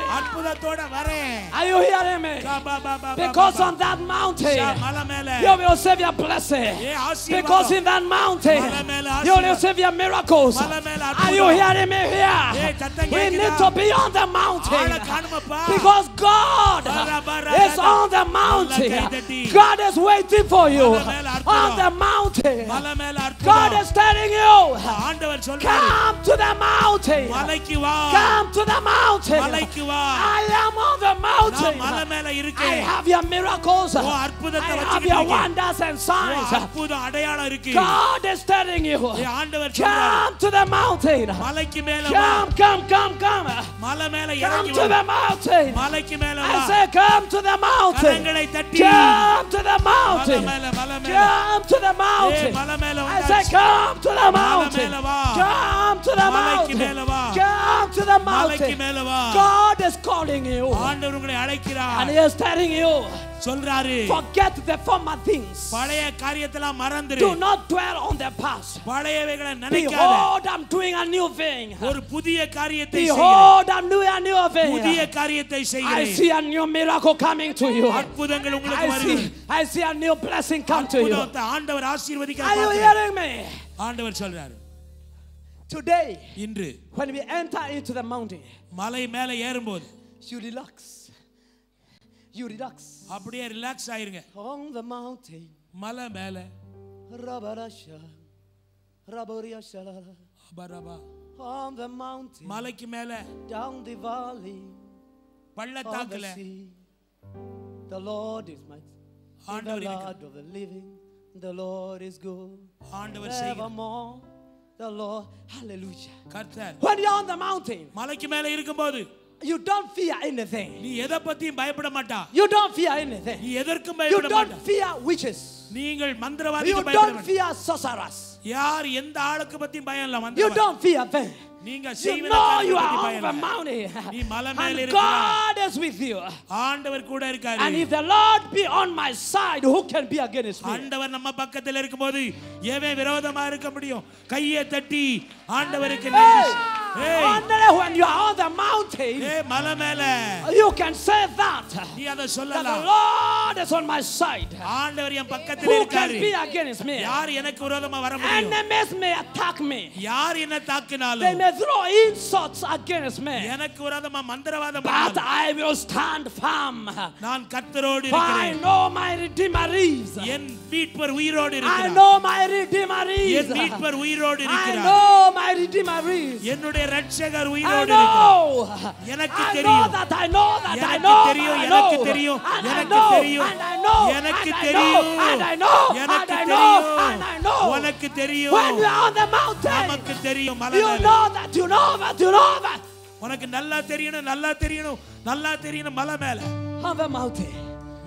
Speaker 4: Are you hearing me? Because on that mountain, you will receive your blessing. Because in that mountain, you will receive your miracles. Are you hearing me here? We need to be on the mountain. Because God is on the mountain. God is waiting for you on the mountain. God is telling you, come to the mountain.
Speaker 1: மலைக்கு வா
Speaker 4: Come to the mountain.
Speaker 1: மலைக்கு வா
Speaker 4: I am on the
Speaker 1: நான்
Speaker 4: mountain.
Speaker 1: மலை மேல
Speaker 4: I
Speaker 1: இருக்கேன்
Speaker 4: have your miracles.
Speaker 1: ஓ, அற்புதத்தை
Speaker 4: I have
Speaker 1: வச்சுக்கிட்டு
Speaker 4: your
Speaker 1: இருக்கேன்.
Speaker 4: wonders and
Speaker 1: O,
Speaker 4: signs.
Speaker 1: அற்புதம் அடையாளம் இருக்கு
Speaker 4: God is telling you,
Speaker 1: ஏய், ஆண்டவர் சொல்றாரு
Speaker 4: come to the mountain.
Speaker 1: மலைக்கு மேல வா
Speaker 4: Come, come, come, come.
Speaker 1: மலை மேல
Speaker 4: Come
Speaker 1: இறங்கி
Speaker 4: to
Speaker 1: வா
Speaker 4: the mountain.
Speaker 1: மலைக்கு மேல வா
Speaker 4: I say, come to the mountain.
Speaker 1: கரங்களை தட்டி
Speaker 4: Come to the
Speaker 1: மலை
Speaker 4: mountain.
Speaker 1: மேல மலை மேல
Speaker 4: Come to the
Speaker 1: ஏய்,
Speaker 4: mountain.
Speaker 1: மலை மேல
Speaker 4: I say,
Speaker 1: வந்தாச்சு.
Speaker 4: come to the mountain.
Speaker 1: மேல வா.
Speaker 4: Come to the
Speaker 1: மலைக்கு
Speaker 4: mountain.
Speaker 1: மேல வா.
Speaker 4: Come to the
Speaker 1: மலைக்கு
Speaker 4: mountain.
Speaker 1: மேல வா
Speaker 4: God is calling you.
Speaker 1: ஆண்டவர் உங்களை
Speaker 4: And
Speaker 1: அழைக்கிறார்
Speaker 4: He is telling you,
Speaker 1: சொல்றாரு
Speaker 4: forget the former things.
Speaker 1: பழைய காரியத்தெல்லாம் மறந்துரு
Speaker 4: Do not dwell on the past.
Speaker 1: பழையவைகளை நினைக்காத
Speaker 4: Behold, I'm doing a new thing.
Speaker 1: ஒரு புதிய காரியத்தை செய்கிறேன்
Speaker 4: Behold, I'm doing a new
Speaker 1: புதிய
Speaker 4: thing.
Speaker 1: காரியத்தை
Speaker 4: I
Speaker 1: செய்கிறேன்
Speaker 4: see a new miracle coming to you.
Speaker 1: அற்புதங்கள் உங்களுக்கு
Speaker 4: I
Speaker 1: வருகிறது
Speaker 4: see, I see a new blessing come to you.
Speaker 1: அற்புதத்தை ஆண்டவர் ஆசீர்வதிக்க
Speaker 4: Are you
Speaker 1: பார்க்கிறார்.
Speaker 4: hearing me?
Speaker 1: ஆண்டவர் சொல்றாரு
Speaker 4: Today,
Speaker 1: இன்று
Speaker 4: when we enter into the mountain,
Speaker 1: மலை மேல ஏறும்போது
Speaker 4: you relax. You relax.
Speaker 1: அப்படியே ரிலாக்ஸ் ஆயிருங்க
Speaker 4: On the mountain,
Speaker 1: மலை மேல
Speaker 4: Rabarasha, Raboriasha,
Speaker 1: அபரபா.
Speaker 4: on the mountain,
Speaker 1: மலைக்கு மேல
Speaker 4: down the valley, on
Speaker 1: பள்ளத்தாக்குல
Speaker 4: the sea. The Lord is mighty. The
Speaker 1: ஆண்டவர் இருக்கிறார்.
Speaker 4: Lord of the living, the Lord is good.
Speaker 1: ஆண்டவர் செய்கிறார்
Speaker 4: Evermore, the Lord, hallelujah.
Speaker 1: கர்த்தர்
Speaker 4: When you're on the mountain,
Speaker 1: மலைக்கு மேல இருக்கும்போது
Speaker 4: you don't fear anything.
Speaker 1: நீ எதை பத்தியும் பயப்பட மாட்டா
Speaker 4: You don't fear anything.
Speaker 1: நீ எதற்கும்
Speaker 4: You
Speaker 1: பயப்பட
Speaker 4: don't
Speaker 1: மாட்டா
Speaker 4: fear witches.
Speaker 1: நீங்கள்
Speaker 4: You
Speaker 1: மந்திரவாதிக்கு பயப்பட
Speaker 4: don't
Speaker 1: மாட்டா
Speaker 4: fear sorcerers.
Speaker 1: யார் எந்த ஆளுக்கு பத்தியும் பயம் இல்ல
Speaker 4: You
Speaker 1: மந்திரவாதி
Speaker 4: don't fear them.
Speaker 1: நீங்க
Speaker 4: You
Speaker 1: செய்வன
Speaker 4: know
Speaker 1: காரியத்தை
Speaker 4: you
Speaker 1: பத்தி
Speaker 4: are
Speaker 1: பயம்
Speaker 4: on the
Speaker 1: இல்ல.
Speaker 4: mountain.
Speaker 1: நீ மலை மேல
Speaker 4: And
Speaker 1: இருக்கிறாய்.
Speaker 4: God is with you.
Speaker 1: ஆண்டவர் கூட இருக்காரு
Speaker 4: And if the Lord be on my side, who can be against me?
Speaker 1: ஆண்டவர் நம்ம பக்கத்தில் இருக்கும்போது எவன் விரோதமா இருக்க முடியும் கையை தட்டி ஆண்டவருக்கு நன்றி
Speaker 4: Only when you are on the mountain, you can say that. That the Lord is on my side. Who can be against me? Enemies may attack me. They may throw insults against me. But I will stand firm. I know my Redeemer
Speaker 1: is.
Speaker 4: I know my Redeemer
Speaker 1: is.
Speaker 4: I know my Redeemer is.
Speaker 1: என்னுடைய ரட்சகர்
Speaker 4: I
Speaker 1: உயிரோடு இருக்கிறார்
Speaker 4: know.
Speaker 1: எனக்கு
Speaker 4: I know
Speaker 1: தெரியும்.
Speaker 4: that I know that I
Speaker 1: எனக்கு
Speaker 4: know.
Speaker 1: தெரியும்,
Speaker 4: I
Speaker 1: எனக்கு
Speaker 4: know.
Speaker 1: தெரியும்,
Speaker 4: And I
Speaker 1: எனக்கு
Speaker 4: know.
Speaker 1: தெரியும்.
Speaker 4: And I know.
Speaker 1: எனக்கு
Speaker 4: And I
Speaker 1: தெரியும்.
Speaker 4: know. And I know.
Speaker 1: எனக்கு
Speaker 4: And I know.
Speaker 1: தெரியும்.
Speaker 4: And I know.
Speaker 1: உனக்கு
Speaker 4: When
Speaker 1: தெரியும்
Speaker 4: you are on the mountain,
Speaker 1: நமக்கு தெரியும் மலை
Speaker 4: you
Speaker 1: மேல.
Speaker 4: know that you know that you know that.
Speaker 1: உனக்கு நல்லா தெரியணும் நல்லா தெரியணும் நல்லா தெரியணும் மலை மேல
Speaker 4: On the mountain,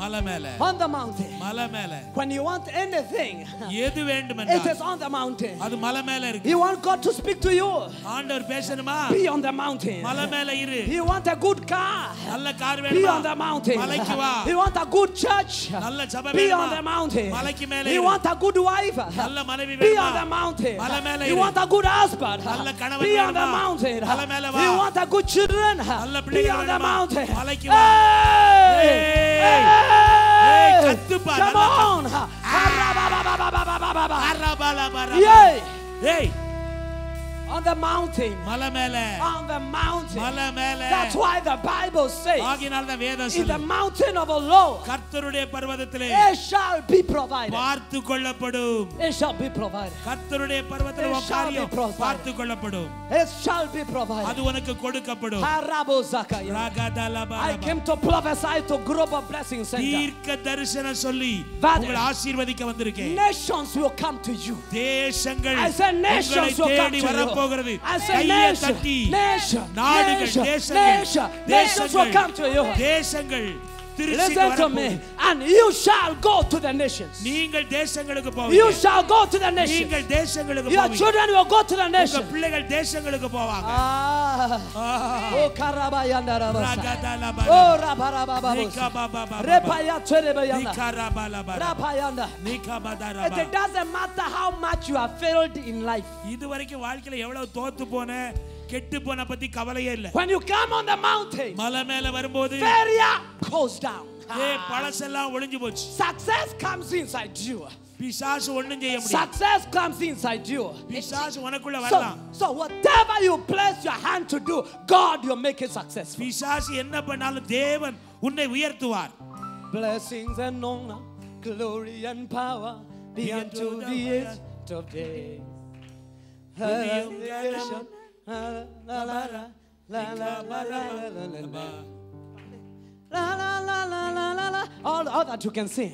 Speaker 1: மலை மேல
Speaker 4: On the mountain.
Speaker 1: மலை மேல
Speaker 4: When you want anything,
Speaker 1: எது வேண்டும்
Speaker 4: it
Speaker 1: என்றால்
Speaker 4: is on the mountain.
Speaker 1: அது மலை மேல இருக்கு
Speaker 4: You want God to speak to you?
Speaker 1: ஆண்டவர் பேசணுமா
Speaker 4: Be on the mountain.
Speaker 1: மலை மேல இரு
Speaker 4: You want a good car?
Speaker 1: நல்ல கார்
Speaker 4: Be
Speaker 1: வேணுமா
Speaker 4: on the mountain.
Speaker 1: மலைக்கு வா
Speaker 4: You want a good church?
Speaker 1: நல்ல சபை
Speaker 4: Be
Speaker 1: வேணுமா
Speaker 4: on the mountain.
Speaker 1: மலைக்கு மேல
Speaker 4: You
Speaker 1: இரு
Speaker 4: want a good wife?
Speaker 1: நல்ல மனைவி
Speaker 4: Be
Speaker 1: வேணுமா
Speaker 4: on the mountain.
Speaker 1: மலை மேல
Speaker 4: You
Speaker 1: இரு.
Speaker 4: want a good husband?
Speaker 1: நல்ல கணவன்
Speaker 4: Be on the
Speaker 1: வேணுமா?
Speaker 4: mountain.
Speaker 1: மலை மேல வா.
Speaker 4: You want a good children?
Speaker 1: நல்ல
Speaker 4: Be
Speaker 1: பிள்ளைகள்
Speaker 4: on the
Speaker 1: வேணுமா?
Speaker 4: mountain.
Speaker 1: மலைக்கு வா.
Speaker 4: Hey!
Speaker 1: ஏய்.
Speaker 4: Come on. Hey.
Speaker 1: அரபலபரப.
Speaker 4: Yay!
Speaker 1: ஏய்
Speaker 4: On the mountain.
Speaker 1: மலை மேல
Speaker 4: On the mountain.
Speaker 1: மலை மேல
Speaker 4: That's why the Bible says,
Speaker 1: ஆகினால் தான் வேதம்
Speaker 4: in the
Speaker 1: சொல்லுது.
Speaker 4: mountain of the Lord,
Speaker 1: கர்த்தருடைய பர்வதத்திலே
Speaker 4: it shall be provided.
Speaker 1: பார்த்து கொள்ளப்படும்
Speaker 4: It shall be provided.
Speaker 1: கர்த்தருடைய பர்வத்தில்
Speaker 4: It
Speaker 1: உன்
Speaker 4: shall be
Speaker 1: காரியம்
Speaker 4: provided.
Speaker 1: பார்த்து கொள்ளப்படும்
Speaker 4: It shall be provided.
Speaker 1: அது உனக்கு கொடுக்கப்படும்
Speaker 4: Harabo Zakaya. I
Speaker 1: ராகதலபரப.
Speaker 4: came to prophesy to Global Blessing Center.
Speaker 1: தீர்க்க தரிசனம் சொல்லி
Speaker 4: Father.
Speaker 1: உங்களை ஆசீர்வதிக்க வந்திருக்கேன்
Speaker 4: Nations will come to you.
Speaker 1: தேசங்கள்
Speaker 4: I said
Speaker 1: உங்களை
Speaker 4: nations will come
Speaker 1: தேடி
Speaker 4: to
Speaker 1: வரப்போகிறது
Speaker 4: you. போகிறது.
Speaker 1: தட்டி. நாடுகள் தேசங்கள் தேசங்கள்.
Speaker 4: Listen to
Speaker 1: வரப்போகுது.
Speaker 4: me. And you shall go to the nations.
Speaker 1: நீங்கள் தேசங்களுக்கு
Speaker 4: You
Speaker 1: போவீங்க
Speaker 4: shall go to the nations.
Speaker 1: நீங்கள் தேசங்களுக்கு
Speaker 4: Your
Speaker 1: போவீங்க
Speaker 4: children will go to the
Speaker 1: உங்க
Speaker 4: nations.
Speaker 1: பிள்ளைகள் தேசங்களுக்கு போவாங்க
Speaker 4: Ah.
Speaker 1: Ah.
Speaker 4: Oh, Karabayanda Rabasa.
Speaker 1: ராகதலபரப.
Speaker 4: Oh, Rabarabababos.
Speaker 1: நிகபபபப.
Speaker 4: Repaya Twerebayanda.
Speaker 1: நிகரபலபர.
Speaker 4: Rapayanda.
Speaker 1: நிகபதரப.
Speaker 4: It doesn't matter how much you have failed in life.
Speaker 1: இதுவரைக்கும் வாழ்க்கையில எவ்வளவு தோத்து போன கெட்டு போன பத்தி கவலையே இல்ல
Speaker 4: When you come on the mountain,
Speaker 1: மலை மேல வரும்போது
Speaker 4: failure goes down.
Speaker 1: ஏ பழசெல்லாம் ஒளிஞ்சு போச்சு
Speaker 4: Success comes inside you.
Speaker 1: பிசாசு ஒண்ணும் செய்ய முடியாது
Speaker 4: Success comes inside you.
Speaker 1: பிசாசு உனக்குள்ள
Speaker 4: So,
Speaker 1: வரலாம்
Speaker 4: so whatever you place your hand to do, God will make it successful.
Speaker 1: பிசாசு என்ன பண்ணாலும் தேவன் உன்னை உயர்த்துவார்
Speaker 4: Blessings and honor, glory and power be unto the age of days. Hallelujah. La, la, la, la, la, la, la, la, la, la, la. La, la, la, la, la, la, la. All, all that you can sing.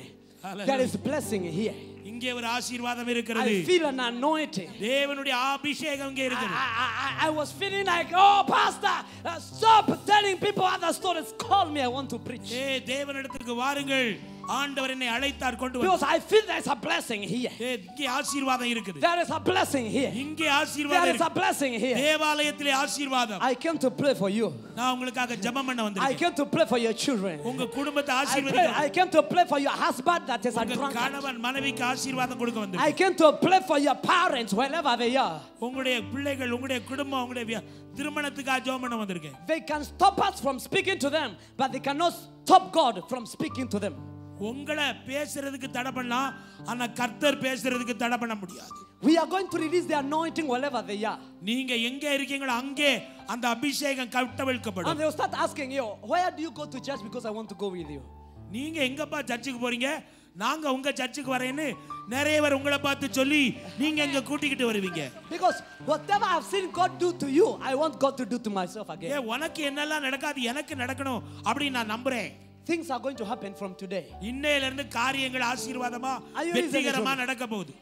Speaker 4: There is blessing here.
Speaker 1: இங்கே ஒரு ஆசீர்வாதம் இருக்கிறது
Speaker 4: I feel an anointing.
Speaker 1: தேவனுடைய அபிஷேகம் இங்கே
Speaker 4: I,
Speaker 1: இருக்குது
Speaker 4: I, I, I was feeling like, oh, Pastor, uh, stop telling people other stories. Call me, I want to preach.
Speaker 1: ஏ தேவனிடத்திற்கு வாருங்கள் ஆண்டவர் என்னை அழைத்தார் கொண்டு வந்து
Speaker 4: Because I feel there's a blessing here.
Speaker 1: ஏ, இங்கே ஆசீர்வாதம் இருக்குது
Speaker 4: There is a blessing here.
Speaker 1: இங்கே
Speaker 4: There
Speaker 1: ஆசீர்வாதம்
Speaker 4: is a
Speaker 1: இருக்கு
Speaker 4: blessing here.
Speaker 1: தேவாலயத்திலே ஆசீர்வாதம்
Speaker 4: I came to pray for you.
Speaker 1: நான் உங்களுக்காக ஜெபம் பண்ண
Speaker 4: I
Speaker 1: வந்திருக்கேன்
Speaker 4: came to pray for your children.
Speaker 1: உங்க குடும்பத்தை
Speaker 4: I, pray,
Speaker 1: ஆசீர்வதிக்க
Speaker 4: I came to pray for your husband that is a
Speaker 1: உங்க
Speaker 4: drunkard.
Speaker 1: கணவன் மனைவிக்கு ஆசீர்வாதம் கொடுக்க
Speaker 4: I
Speaker 1: வந்திருக்கேன்
Speaker 4: came to pray for your parents wherever they are.
Speaker 1: உங்களுடைய பிள்ளைகள் உங்களுடைய குடும்பம் உங்களுடைய வியா- திருமணத்துக்காக ஜெபம் பண்ண வந்திருக்கேன்
Speaker 4: They can stop us from speaking to them, but they cannot stop God from speaking to them.
Speaker 1: உங்களை பேசுறதுக்கு தடை பண்ணலாம் ஆனா கர்த்தர் பேசுறதுக்கு தடை பண்ண முடியாது
Speaker 4: We are going to release the anointing wherever they are.
Speaker 1: நீங்க எங்க இருக்கீங்களோ அங்கே அந்த அபிஷேகம்
Speaker 4: And
Speaker 1: கட்டவிழ்க்கப்படும்
Speaker 4: they'll start asking you, Where do you go to church? Because I want to go with you.
Speaker 1: நீங்க எங்கப்பா சர்ச்சுக்கு போறீங்க நாங்க உங்க சர்ச்சுக்கு வரேன்னு நிறைய பேர் உங்களை பார்த்து சொல்லி நீங்க எங்க கூட்டிக்கிட்டு வருவீங்க
Speaker 4: Because whatever I've seen God do to you, I want God to do to myself again.
Speaker 1: உனக்கு என்னெல்லாம் நடக்காது எனக்கு நடக்கணும் அப்படின்னு நான் நம்புறேன்
Speaker 4: Things are going to happen from today.
Speaker 1: இன்னையில இருந்து காரியங்கள் ஆசீர்வாதமா
Speaker 4: Are you
Speaker 1: வெற்றிகரமா
Speaker 4: listening to
Speaker 1: நடக்க போகுது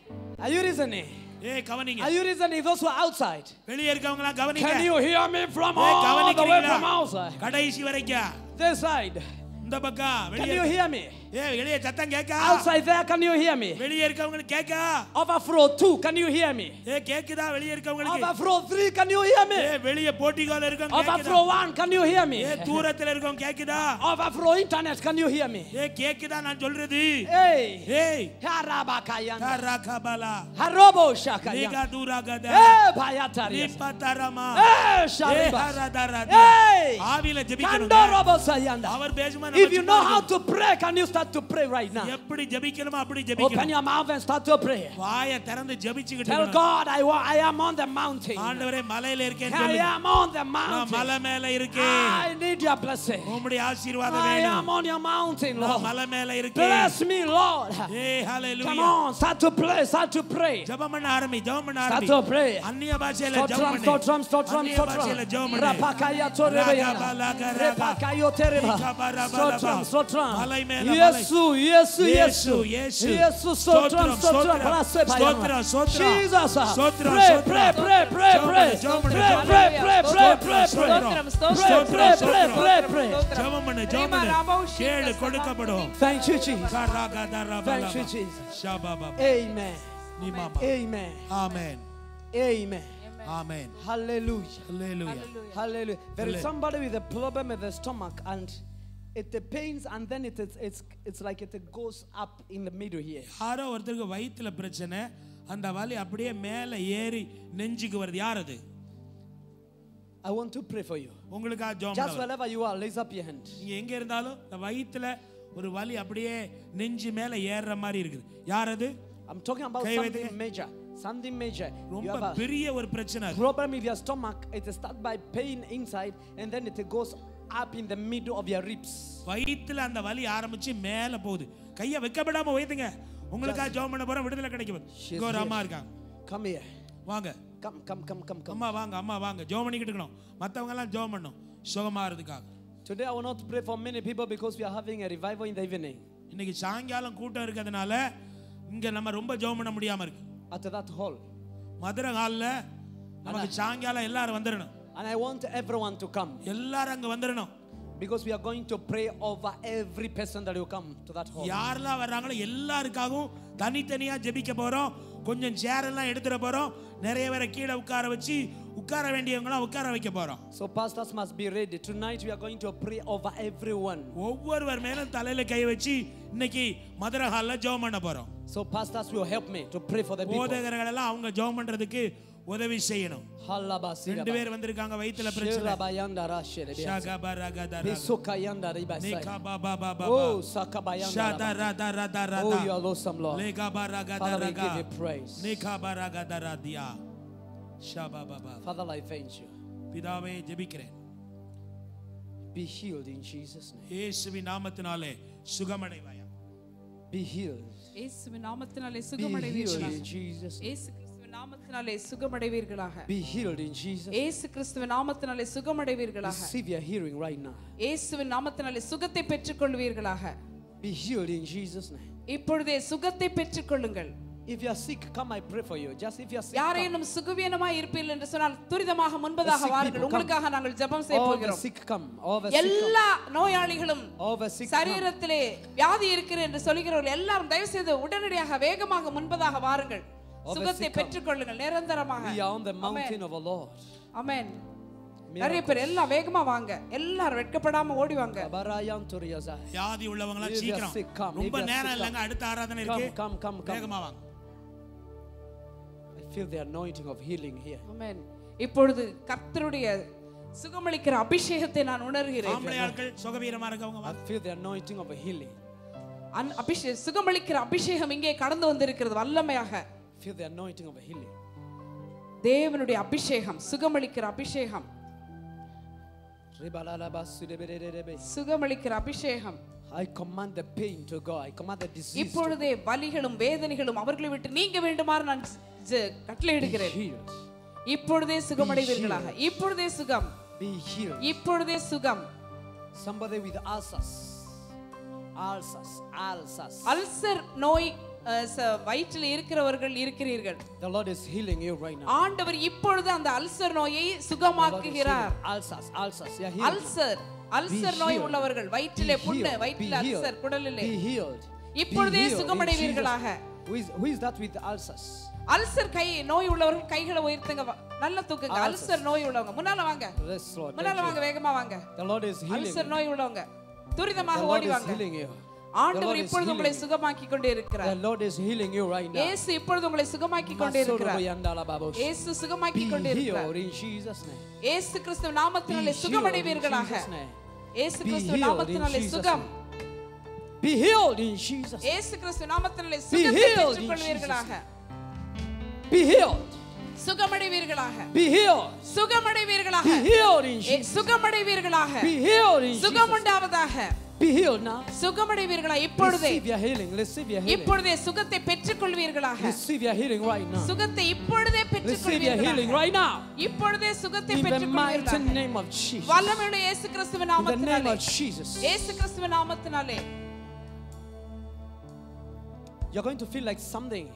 Speaker 4: Are you reasoning?
Speaker 1: ஏ கவனிங்க
Speaker 4: Are you reasoning? Those who are outside.
Speaker 1: வெளியே இருக்கவங்க எல்லாம் கவனிங்க
Speaker 4: Can you hear me from
Speaker 1: A,
Speaker 4: all the way
Speaker 1: கவனிக்கிறீங்களா?
Speaker 4: from outside?
Speaker 1: கடைசி வரைக்கும்
Speaker 4: This side. Can you hear me? Outside there, can you hear me? Overflow 2, can you hear me? Overflow 3, can you hear me? Overflow 1, can you hear me? Overflow internet, can you hear me? Hey! Hey!
Speaker 1: Harakabala.
Speaker 4: Harobo Shakaya. Hey,
Speaker 1: Payatari.
Speaker 4: Hey,
Speaker 1: Sharibas.
Speaker 4: Hey! Kandorobo Sayanda.
Speaker 1: அவர் பேசுமா
Speaker 4: If you know how to pray, can you start to pray right now?
Speaker 1: எப்படி ஜெபிக்கணுமோ அப்படி
Speaker 4: Open
Speaker 1: ஜெபிக்கணும்
Speaker 4: your mouth and start to pray.
Speaker 1: வாயை திறந்து ஜெபிச்சுக்கிட்டு
Speaker 4: Tell
Speaker 1: இருக்கணும்.
Speaker 4: God, I, wa- I am on the mountain.
Speaker 1: ஆண்டவரே மலையில இருக்கேன்னு
Speaker 4: I
Speaker 1: சொல்லுங்க
Speaker 4: am on the
Speaker 1: நான்
Speaker 4: mountain.
Speaker 1: மலை மேல இருக்கேன்
Speaker 4: I need your blessing.
Speaker 1: உம்முடைய ஆசீர்வாதம்
Speaker 4: I
Speaker 1: வேணும்
Speaker 4: am on your mountain,
Speaker 1: நான்
Speaker 4: Lord.
Speaker 1: மலை மேல இருக்கேன்
Speaker 4: Bless me, Lord.
Speaker 1: A
Speaker 4: Come
Speaker 1: hallelujah
Speaker 4: on, start to pray, start to pray.
Speaker 1: ஜெபம் பண்ண ஆரம்பி ஜெபம் பண்ண
Speaker 4: Start
Speaker 1: ஆரம்பி
Speaker 4: to pray.
Speaker 1: அந்நிய பாஷையில
Speaker 4: Stotram,
Speaker 1: ஜெபம் பண்ணு
Speaker 4: stotram, stotram,
Speaker 1: அந்நிய பாஷையில
Speaker 4: stotram.
Speaker 1: ஜெபம் பண்ணு
Speaker 4: Rapakaya torebeyana.
Speaker 1: Ragabalaga, raga.
Speaker 4: Repakayo tereba.
Speaker 1: Ikabaraba,
Speaker 4: Sotram, Sotram.
Speaker 1: மலை மேல மலை.
Speaker 4: Yesu, Yesu,
Speaker 1: Yesu,
Speaker 4: Yesu.
Speaker 1: Yesu.
Speaker 4: Yesu, Sotram,
Speaker 1: ஸ்தோத்திரம்,
Speaker 4: Sotram.
Speaker 1: ஸ்தோத்திரம்.
Speaker 4: Blessed by
Speaker 1: ஸ்தோத்திரம், ஸ்தோத்திரம்.
Speaker 4: Jesus.
Speaker 1: ஸ்தோத்திரம்,
Speaker 4: Pray,
Speaker 1: ஸ்தோத்திரம்.
Speaker 4: pray, pray, pray, pray.
Speaker 1: ஜெபம் பண்ணு,
Speaker 4: Pray,
Speaker 1: ஜெபம்
Speaker 4: pray,
Speaker 1: பண்ணு.
Speaker 4: pray, pray, pray, pray.
Speaker 2: ஸ்தோத்திரம், ஸ்தோத்திரம்,
Speaker 4: Pray, pray,
Speaker 1: ஸ்தோத்திரம்,
Speaker 4: pray, pray,
Speaker 1: ஸ்தோத்திரம்.
Speaker 4: pray.
Speaker 1: ஜெபம் பண்ணு ஜெபம் பண்ணு கேளு கொடுக்கப்படும்
Speaker 4: Thank you, Jesus.
Speaker 1: கரகதரபலப.
Speaker 4: Thank you, Jesus.
Speaker 1: ஷபபப.
Speaker 4: Amen.
Speaker 1: நிமாமா.
Speaker 4: Amen.
Speaker 1: Amen
Speaker 4: Amen.
Speaker 1: Amen
Speaker 4: Hallelujah.
Speaker 1: Hallelujah
Speaker 4: Hallelujah. There is
Speaker 1: Halle-
Speaker 4: somebody with a problem with the stomach and it pains and then it is, it's, it's like it goes up in the middle here.
Speaker 1: யாரோ ஒருத்தருக்கு வயித்துல பிரச்சனை அந்த வலி அப்படியே மேல ஏறி நெஞ்சுக்கு வருது யார் அது
Speaker 4: I want to pray for you.
Speaker 1: உங்களுக்காக ஜெபம்
Speaker 4: Just
Speaker 1: பண்ண
Speaker 4: wherever you are, raise up your hand.
Speaker 1: நீங்க எங்க இருந்தாலும் இந்த வயித்துல ஒரு வலி அப்படியே நெஞ்சு மேல ஏறுற மாதிரி இருக்குது யார் அது
Speaker 4: I'm talking about
Speaker 1: guy
Speaker 4: something
Speaker 1: வைத்துங்க.
Speaker 4: major. Something major. You
Speaker 1: ரொம்ப
Speaker 4: have a
Speaker 1: பெரிய ஒரு பிரச்சனை அது.
Speaker 4: problem with your stomach. It starts by pain inside and then it goes up in the middle of your ribs.
Speaker 1: வயித்துல அந்த வலி ஆரம்பிச்சு மேல போகுது. கைய வைக்கப்படாம வைத்துங்க. உங்களுக்காக ஜெபம் பண்ண போற விடுதலை கிடைக்கும். இங்க ஒரு. அம்மா இருக்காங்க.
Speaker 4: Come here.
Speaker 1: வாங்க.
Speaker 4: Come, come, come, come, come.
Speaker 1: அம்மா வாங்க அம்மா வாங்க. ஜெபம் பண்ணிக்கிட்டு இருக்கணும். மத்தவங்க எல்லாம் ஜெபம் பண்ணணும் சுகமா இருதுக்காக
Speaker 4: Today I will not pray for many people because we are having a revival in the evening.
Speaker 1: இன்னைக்கு சாயங்காலம் கூட்டம் இருக்கிறதுனால இங்க நம்ம ரொம்ப ஜெபம் பண்ண முடியாம இருக்கு.
Speaker 4: At that hall.
Speaker 1: மதுரை ஹால்ல நமக்கு சாயங்காலம் எல்லாரும் வந்துடணும்
Speaker 4: And I want everyone to come
Speaker 1: எல்லாரும் அங்க வந்துடணும்
Speaker 4: because we are going to pray over every person that will come to that hall.
Speaker 1: யாரெல்லாம் வர்றாங்களோ எல்லாருக்காகவும் தனித்தனியா ஜெபிக்க போறோம் கொஞ்சம் சேர் எல்லாம் எடுத்துட போறோம் நிறைய பேரை கீழே உட்கார வச்சு உட்கார வேண்டியவங்களாம் உட்கார வைக்க போறோம்
Speaker 4: So pastors must be ready. Tonight we are going to pray over everyone.
Speaker 1: ஒவ்வொருவர் மேலும் தலையில கை வச்சு இன்னைக்கு மதுரை ஹால்ல ஜெபம் பண்ண போறோம்
Speaker 4: So pastors will help me to pray for the people.
Speaker 1: போதகர்கள் எல்லாம் அவங்க ஜெபம் பண்றதுக்கு உதவி செய்யணும் ரெண்டு பேர் வந்திருக்காங்க வயித்துல பிரச்சனை ஷகபரகதரக. நிகபபபபப.
Speaker 4: Oh, Sakabayanda.
Speaker 1: ஷதரதரதரத.
Speaker 4: Oh, you are awesome, Lord. Father, we
Speaker 1: லேகபரகதரக.
Speaker 4: give you praise.
Speaker 1: நிகபரகதரதியா. ஷபபப.
Speaker 4: Father, I thank you.
Speaker 1: பிதாவே ஜெபிக்கிறேன்
Speaker 4: Be healed in Jesus' name.
Speaker 1: இயேசுவின் நாமத்தினாலே சுகமடைவாயா
Speaker 4: Be healed.
Speaker 2: இயேசுவின் நாமத்தினாலே
Speaker 4: Be healed
Speaker 2: சுகமடைவீர்களாக
Speaker 4: in Jesus' name.
Speaker 2: நாமத்தினாலே சுகமடைவீர்களாக
Speaker 4: Be healed in Jesus' name.
Speaker 2: இயேசு கிறிஸ்துவின் நாமத்தினாலே சுகமடைவீர்களாக
Speaker 4: Receive your healing right now.
Speaker 2: இயேசுவின் நாமத்தினாலே சுகத்தை பெற்றுக்கொள்வீர்களாக
Speaker 4: Be healed in Jesus' name.
Speaker 2: இப்பொழுதே சுகத்தை பெற்றுக்கொள்ளுங்கள்
Speaker 4: If you are sick, come, I pray for you. Just if you are sick.
Speaker 2: யாரேனும் சுகவீனமாய் இருப்பீர்கள் என்று சொன்னால் துரிதமாக முன்பதாக வாருங்கள். உங்களுக்காக நாங்கள் ஜெபம் செய்ய
Speaker 4: all
Speaker 2: போகிறோம்
Speaker 4: sick come. All sick.
Speaker 2: எல்லா நோயாளிகளும்
Speaker 4: All.
Speaker 2: சரீரத்திலே வியாதி இருக்கிறது என்று சொல்கிறவர்கள் எல்லாரும் தயவு செய்து உடனடியாக வேகமாக முன்பதாக வாருங்கள்
Speaker 4: All
Speaker 2: சுகத்தை. பெற்றுக்கொள்ளுங்கள் நிரந்தரமாக
Speaker 4: We are on the mountain of the Lord.
Speaker 2: அமேன் நிறைய பேர் எல்லாம் வேகமா வாங்க எல்லாரும் வெட்கப்படாம ஓடி வாங்க
Speaker 4: Kabarayan Turiazai.
Speaker 1: வியாதி உள்ளவங்க எல்லாம் சீக்கிரம். ரொம்ப நேரம் இல்லைங்க அடுத்த ஆராதனை
Speaker 4: Come,
Speaker 1: இருக்கு
Speaker 4: come, come, come.
Speaker 1: வேகமா வாங்க
Speaker 4: I feel the anointing of healing here.
Speaker 2: ஆமென் இப்பொழுது கர்த்தருடைய சுகமளிக்கிற அபிஷேகத்தை நான் உணர்கிறேன்
Speaker 1: ஆம்பளை ஆட்கள் சுகவீரமா இருக்கவங்க
Speaker 4: I feel the anointing of healing.
Speaker 2: அன் அபிஷே சுகமளிக்கிற அபிஷேகம் இங்கே கடந்து வந்திருக்கிறது வல்லமையாக
Speaker 4: Feel the anointing of healing.
Speaker 2: தேவனுடைய அபிஷேகம் சுகமளிக்கிற அபிஷேகம்
Speaker 4: Ribalalabasudeberebe.
Speaker 2: சுகமளிக்கிற அபிஷேகம்
Speaker 4: I command the pain to go. I command the disease to
Speaker 2: இப்பொழுதே வலிகளும் வேதனைகளும் அவர்களை விட்டு நீங்க வேண்டுமாறு நான் ஜ-
Speaker 4: be
Speaker 2: கட்டளையிடுகிறேன்
Speaker 4: healed.
Speaker 2: இப்பொழுதே சுகமடைவீர்களாக இப்பொழுதே சுகம்
Speaker 4: Be healed.
Speaker 2: இப்பொழுதே சுகம்
Speaker 4: Somebody with ulcers. Ulcers. Ulcers.
Speaker 2: Ulcer நோய் அஹ், ச- வயிற்றில் இருக்கிறவர்கள் இருக்கிறீர்கள்
Speaker 4: The Lord is healing you right now.
Speaker 2: ஆண்டவர் இப்பொழுது அந்த அல்சர் நோயை சுகமாக்குகிறார்
Speaker 4: healed. now.
Speaker 2: அல்சர் அல்சர் நோய். உள்ளவர்கள் வயிற்றிலே புண்ணு. வயிற்றில். அல்சர் குடலிலே
Speaker 4: Be healed.
Speaker 2: இப்பொழுதே சுகமடைவீர்களாக.
Speaker 4: Who is, who is that with ulcers?
Speaker 2: Ulcer கை நோய் உள்ளவர்கள் கைகளை உயர்த்துங்க நல்ல தூக்குங்க. அல்சர் நோய் உள்ளவங்க முன்னால வாங்க. முன்னால வாங்க. வேகமா வாங்க
Speaker 4: The Lord is healing. Ulcer.
Speaker 2: நோய் உள்ளவங்க துரிதமாக ஓடி வாங்க ஆண்டவர் இப்பொழுது உங்களை. சுகமாக்கி கொண்டே
Speaker 4: The Lord is healing you right now.
Speaker 2: இயேசு இப்பொழுது உங்களை சுகமாக்கி கொண்டே இருக்கிறார். இயேசு சுகமாக்கி கொண்டே இருக்கிறார்
Speaker 4: in Jesus' name.
Speaker 2: இயேசு கிறிஸ்துவ நாமத்தினாலே சுகமடைவீர்களாக. இயேசு
Speaker 4: Be
Speaker 2: கிறிஸ்துவ
Speaker 4: healed in
Speaker 2: நாமத்தினாலே சுகம்
Speaker 4: Be healed in Jesus' name.
Speaker 2: இயேசு கிறிஸ்துவ நாமத்தினாலே சுகத்தை பெற்றுக்கொள்வீர்களாக
Speaker 4: Be healed.
Speaker 2: சுகமடைவீர்களாக
Speaker 4: Be healed.
Speaker 2: சுகமடைவீர்களாக
Speaker 4: Be healed in
Speaker 2: A,
Speaker 4: Jesus'
Speaker 2: சுகமடைவீர்களாக
Speaker 4: Be healed in Jesus'
Speaker 2: சுகம்
Speaker 4: name.
Speaker 2: உண்டாவதாக
Speaker 4: Be healed now.
Speaker 2: சுகமடைவீர்களா இப்பொழுதே
Speaker 4: Receive your healing. Receive your healing.
Speaker 2: இப்பொழுதே சுகத்தை பெற்றுக்கொள்வீர்களாக
Speaker 4: Receive your healing right now.
Speaker 2: சுகத்தை இப்பொழுதே
Speaker 4: Receive your Receive your healing
Speaker 2: பெற்றுக்கொள்வீர்களாக
Speaker 4: right now.
Speaker 2: இப்பொழுதே சுகத்தை
Speaker 4: In the mighty
Speaker 2: பெற்றுக்கொள்வீர்களாக
Speaker 4: name of Jesus.
Speaker 2: வல்லமையுள்ள இயேசு கிறிஸ்துவின்
Speaker 4: In the name
Speaker 2: நாமத்தினாலே
Speaker 4: of Jesus.
Speaker 2: இயேசு கிறிஸ்துவின் நாமத்தினாலே
Speaker 4: You're going to feel like something,